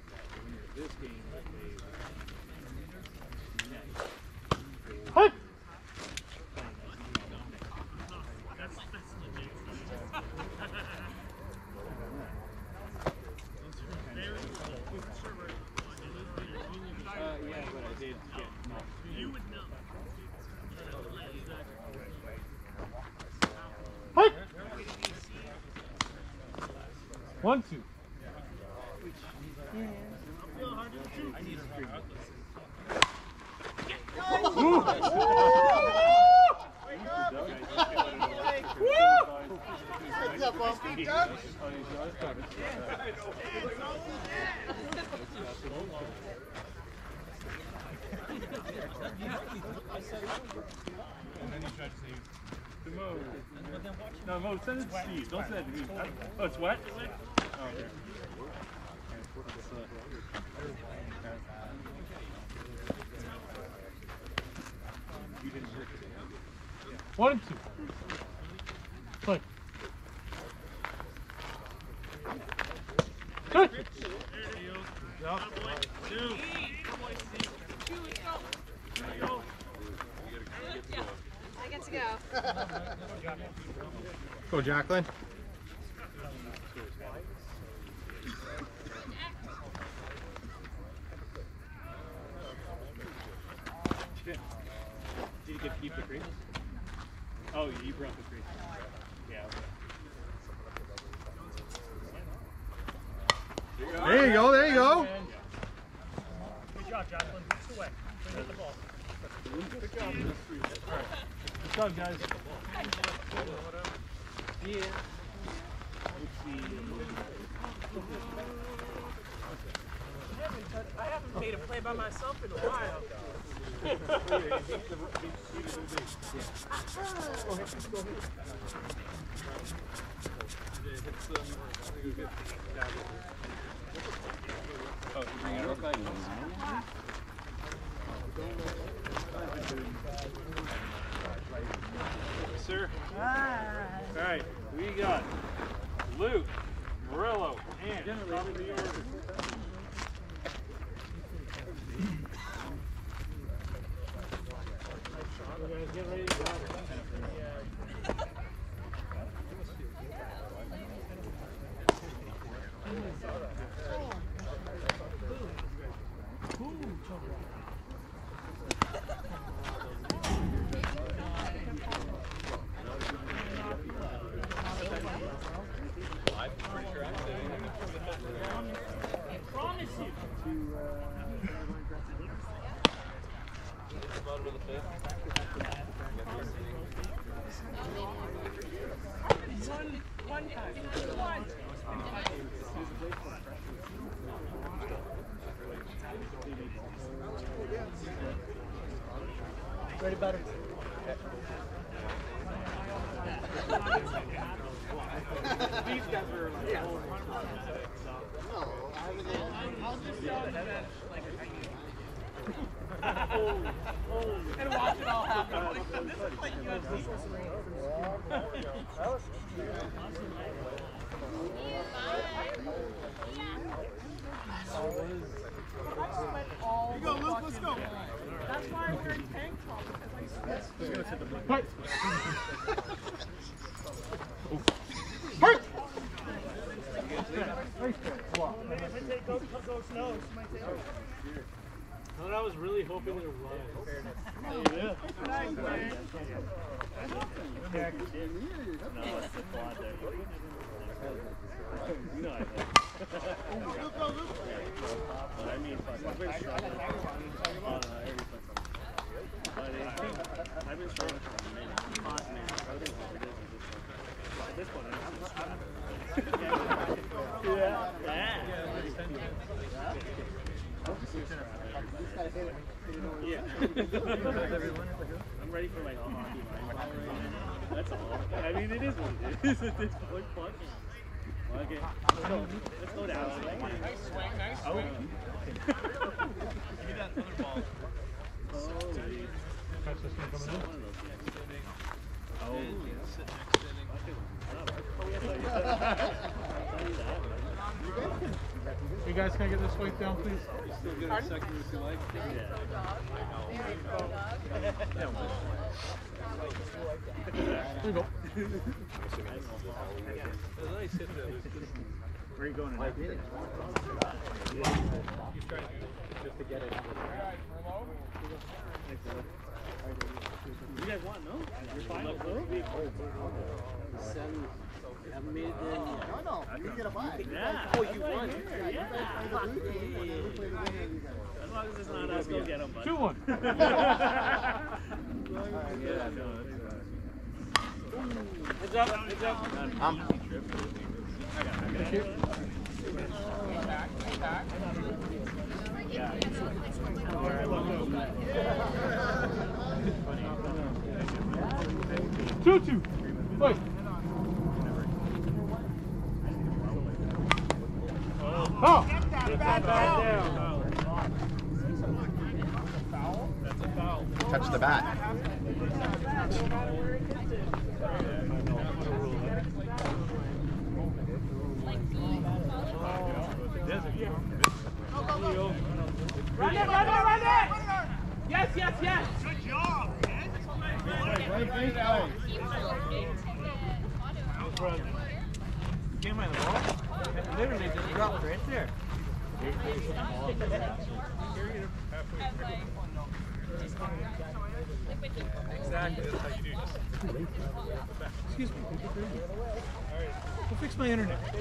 Jacqueline. Did you get to keep the crease? Oh, you broke the crease. There you go. There you go. Good job, Jacqueline. Good job, guys. Yeah. I haven't played a play by myself in a while. oh, you? Sir? All right. We got Luke, Murillo, and Tommy There go. A nice hit there. It was good. Where are you going? in? He's trying just to get it. You guys want no? You're no? Seven. Haven't made it there yet. No, no, you get a bye. Yeah. Oh, you won. Yeah. As long as it's not us, go get them, bud. Two one. Yeah, no, it's- Heads up, heads up. Um, Thank you. Two two. Wait. Oh. touch bat. It! Yes, yes, yes! Good job, Game by the ball. Literally just dropped right there. Exactly, that's how you do this. Excuse me. We'll fix my internet.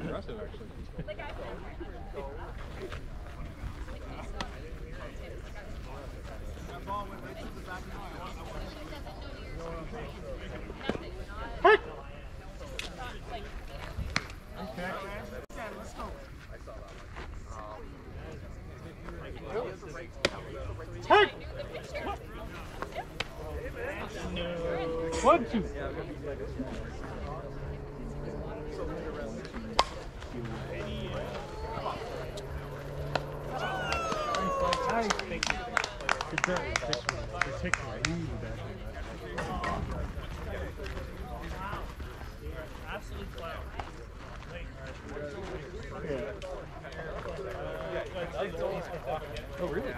Impressive, actually. Hey. Hey. One two. Good job. They take really bad. Absolutely clown. Yeah. Oh really?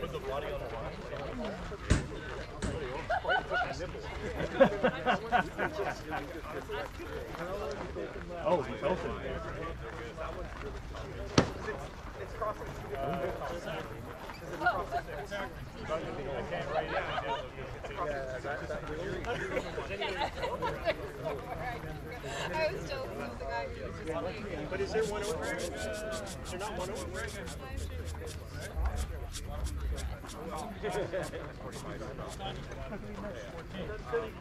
Put the body on the line. Oh, he's open. I was still the guy who was just leaving. But is there one over there? Is there not one over there? Remember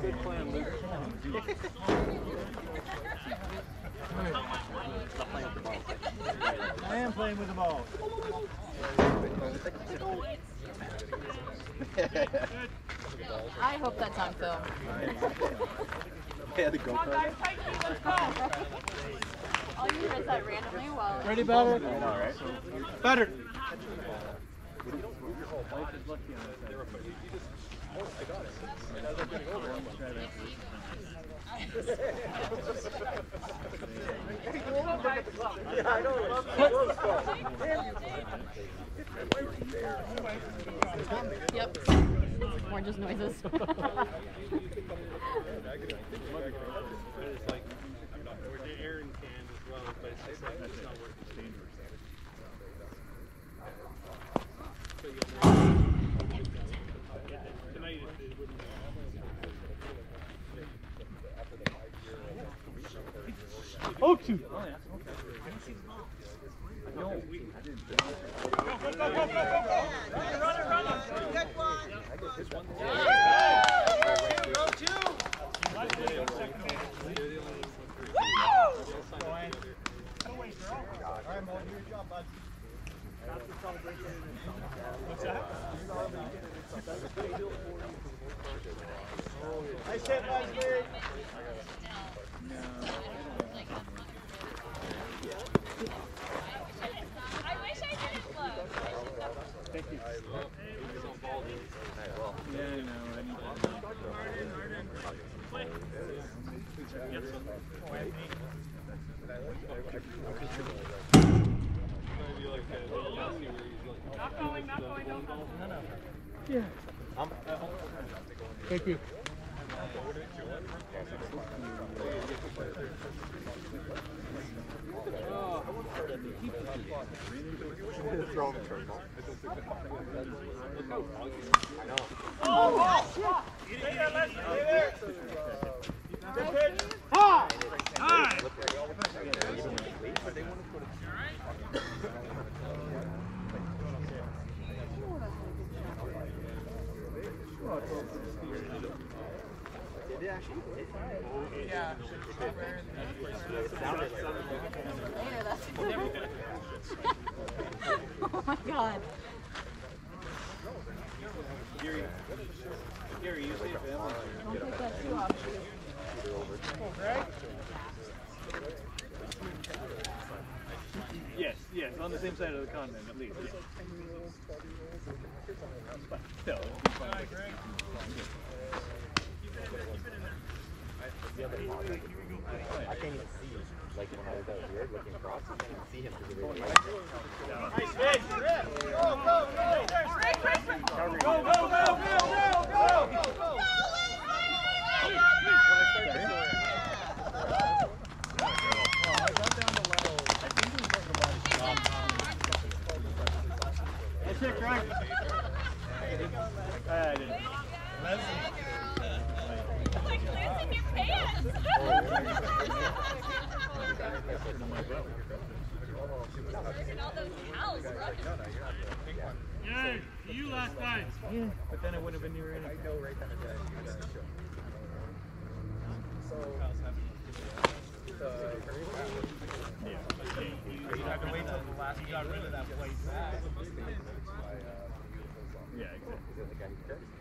Good plan, Luke. I am playing with the ball. I hope that's on film. Yeah, the Come on, GoPro. guys, tight feet, let's go! All you heard that randomly while Ready, batter? Batter. you don't move your whole body. I got it. Yep. More just noises. But it's like, we're the air in can as well, but it's just like, it's not working. So you'll know. Tonight it, it wouldn't. Oh, shoot. I wish I didn't look. Yeah, no, I need Not going, not going, don't go. Thank you. throw him a curveball. It doesn't look I know. Stay there, Leslie, stay there. Good pitch. oh my god. Gary, you say family. Don't take that shoe off. Yes, yes, on the same side of the continent at least. But still, it'd be fun. I can't even see. Him. Like when I was out here looking across, I can't even see him because of the light. Nice pitch. Go, go, go. Go, go, go, go, go, go, go. That's it, Craig. I didn't. It's like losing your pants. and all those towels rubbing. Yay, you last night. Yeah, but then I wouldn't have been near anything. I know right then and there. So, You had to wait till the last. You got rid of that place. Yeah, exactly.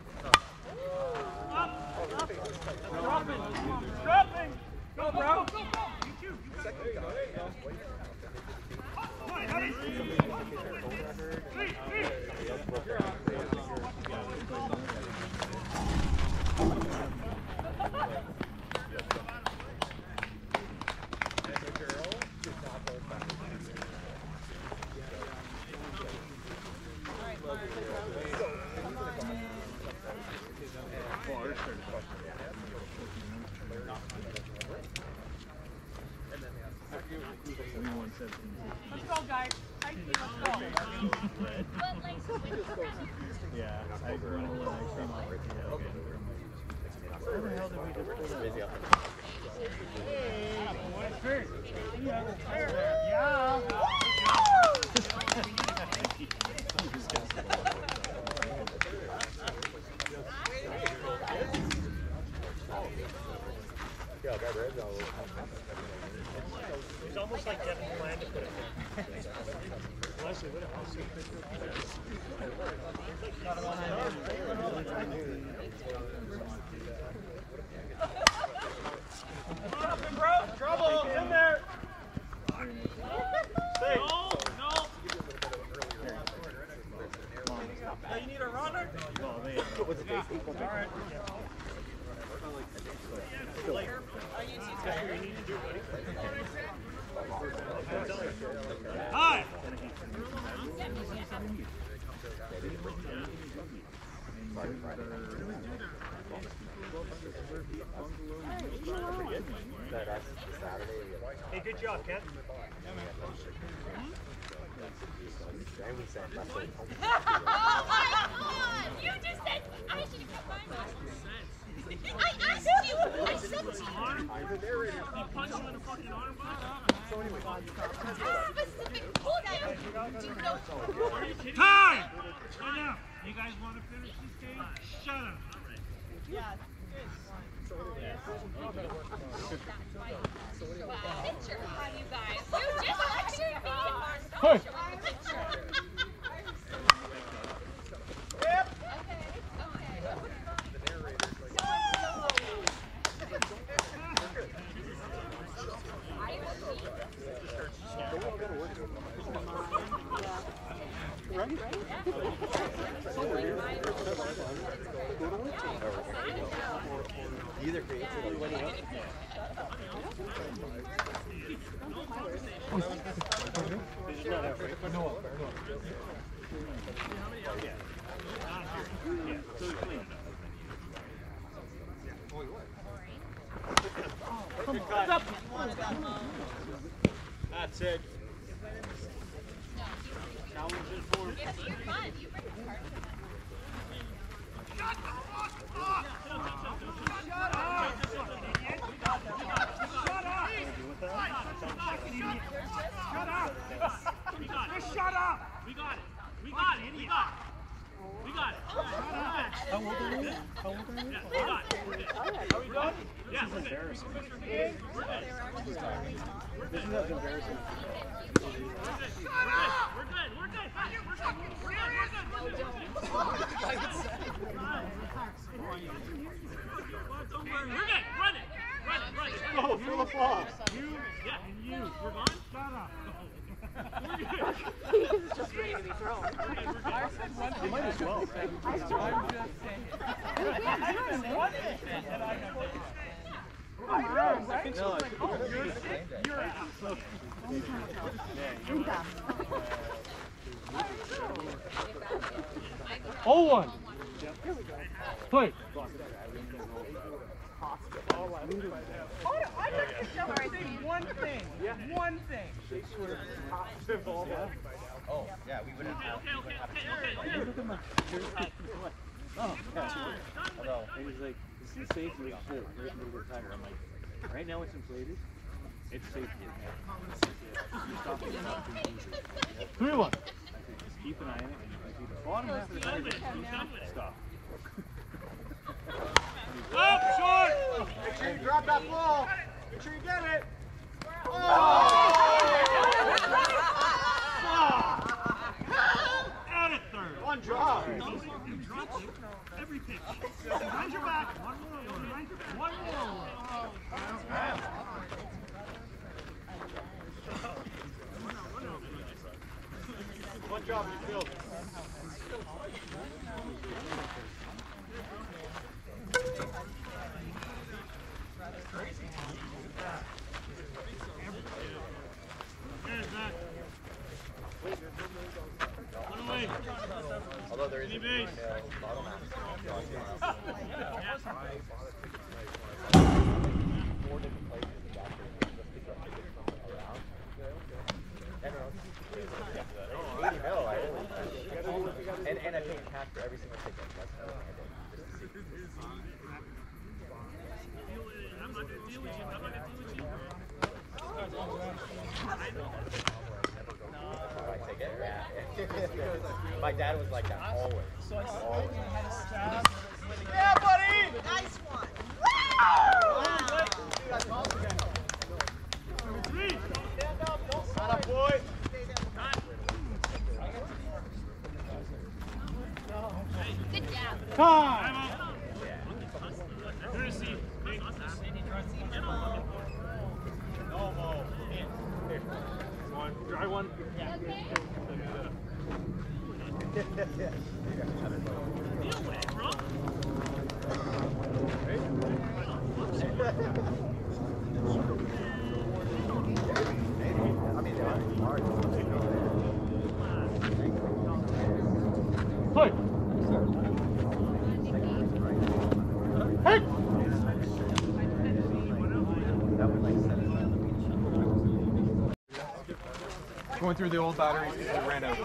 Going through the old batteries because they ran out.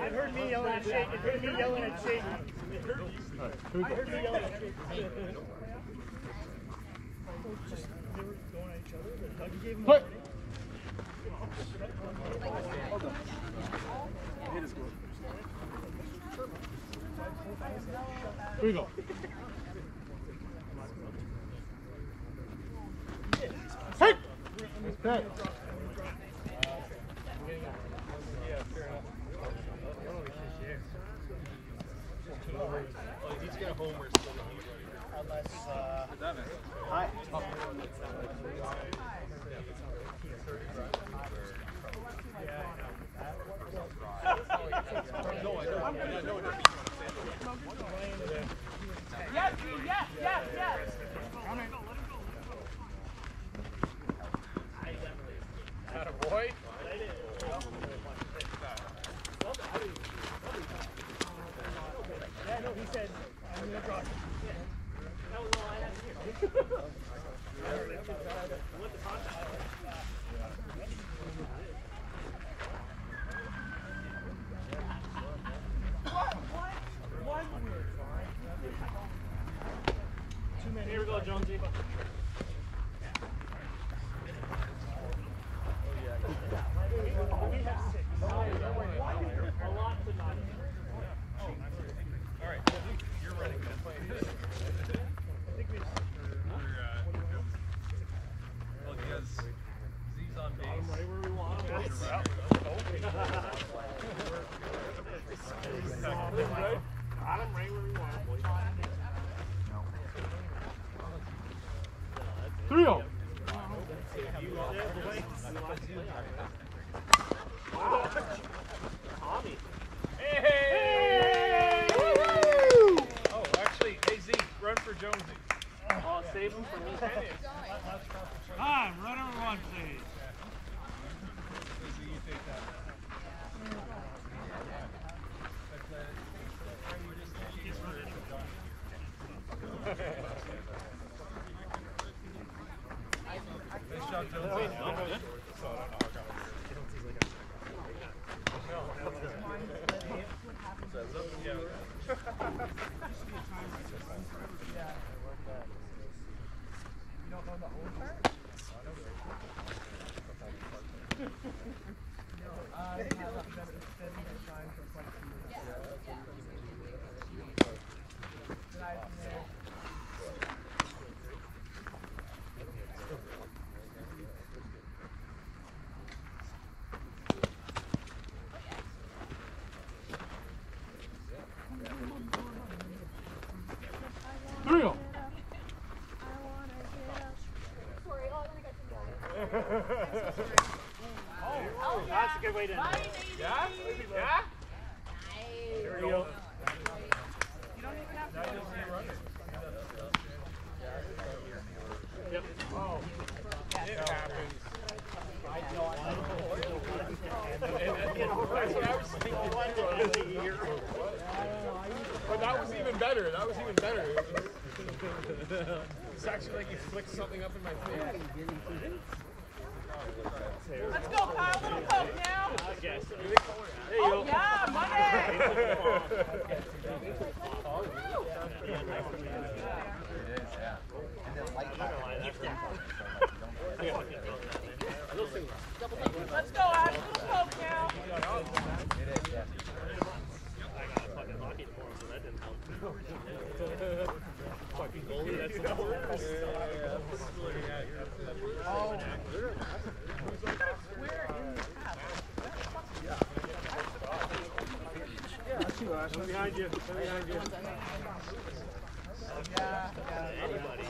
I've heard me yelling at Shake. I've heard me yelling at Shake. I heard me yelling at Shake. Just, they were going at each other, Dougie gave him Hey! Here we go. Nice job, Jonesy. Three That's a good way to end it. Yeah? Yeah? Here we go. Yep. It happens. I was thinking. But that was even better. That was even better. It's actually like you flicked something up in my face. Let's go, Kyle. Little coke now. I guess. Oh, yeah, money. Let's go, Ash. Little coke now. Fucking hockey tomorrow, so that didn't help. Fucking goalie, that's the worst. Behind you, behind you. Yeah, yeah. Anybody.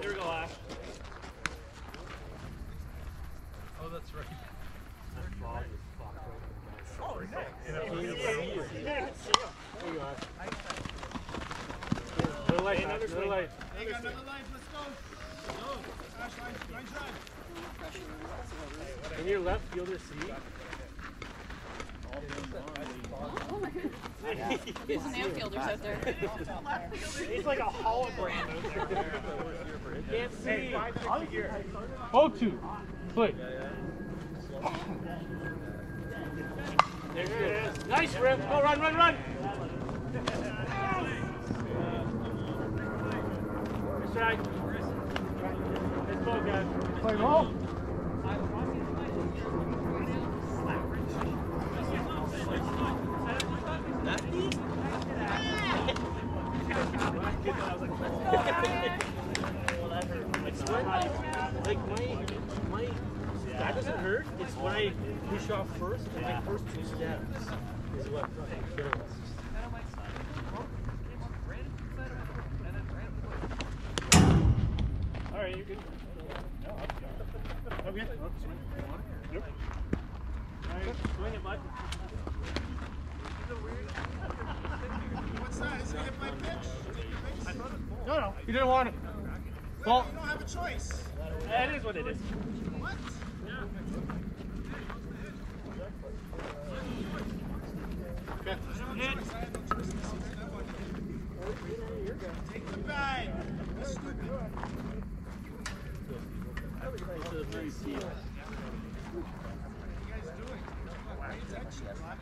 Here we go, Ash. Oh, that's right. Little light, Ash, little light. Hey, got another line. Let's go. Go. Ash, line, line drive. Can your left fielder see? There's an outfielders out there. He's like a hologram out there. Can't see. Oh, Play. There. Nice, Rip. Go, run, run, run. Good strike. Let's go, guys. Play ball. Like my, my, that doesn't hurt. It's when I push off first, and my first two steps is what kills. All right, you're good. Okay. Nope. All right, swing it, bud. What's that? Is it gonna play pitch? Take your pitch? No, no. You didn't want it. Ball. You don't have a choice. That is what it is. What? Take the bag. That's stupid. What are you guys doing? It's action, Rod.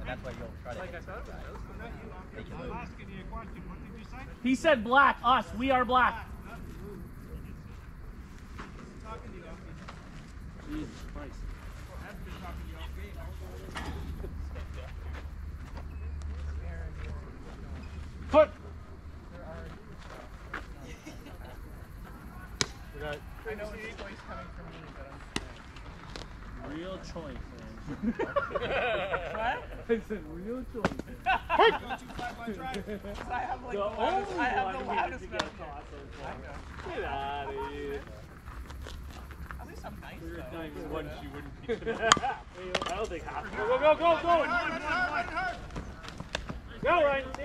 And that's why you'll try to. Like I thought He said black. Us. We are black. Talking to you, Jesus Christ. I've been talking to you all game. Put. We got I know it's choice coming from me, but I'm real choice, man. I said real choice. Go too flat line drive. I have like The the loudest, only I have the we loudest get mouth. Get out of here. At least I'm nice There though. times one she wouldn't be. I don't think half. Go, go, go, go, go! Hard, hard, hard, hard. Go, Ryan. See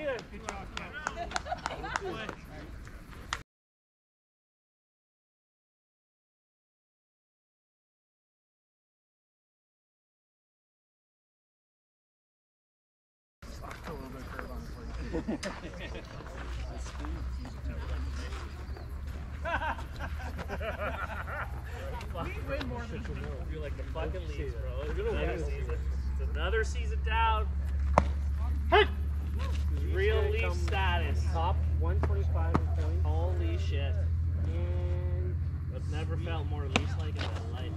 ya. You're like the fucking Leafs, bro. It's another season. It's another season down. Real Leaf status. Top 125 points. Holy shit. And I've never felt more Leafs like in my life.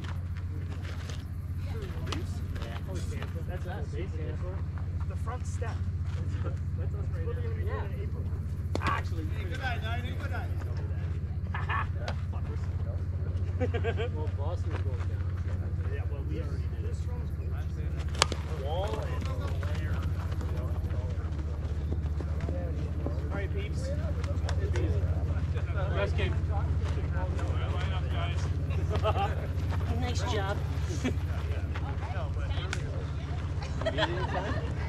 Leafs? Yeah. That's us. The front step. Actually, good Nine. Good eye. well, Boston is going down. Yeah, well, we already did it. Wall and All right, peeps. Best game. Line up, guys. nice job.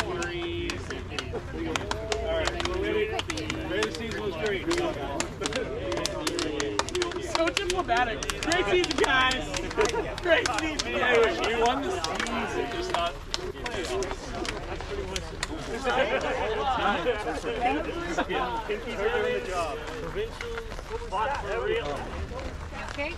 great. Season, guys. Great season. Yeah, we won the season, just not. Pinky's job. Provincials, fought for real. Okay?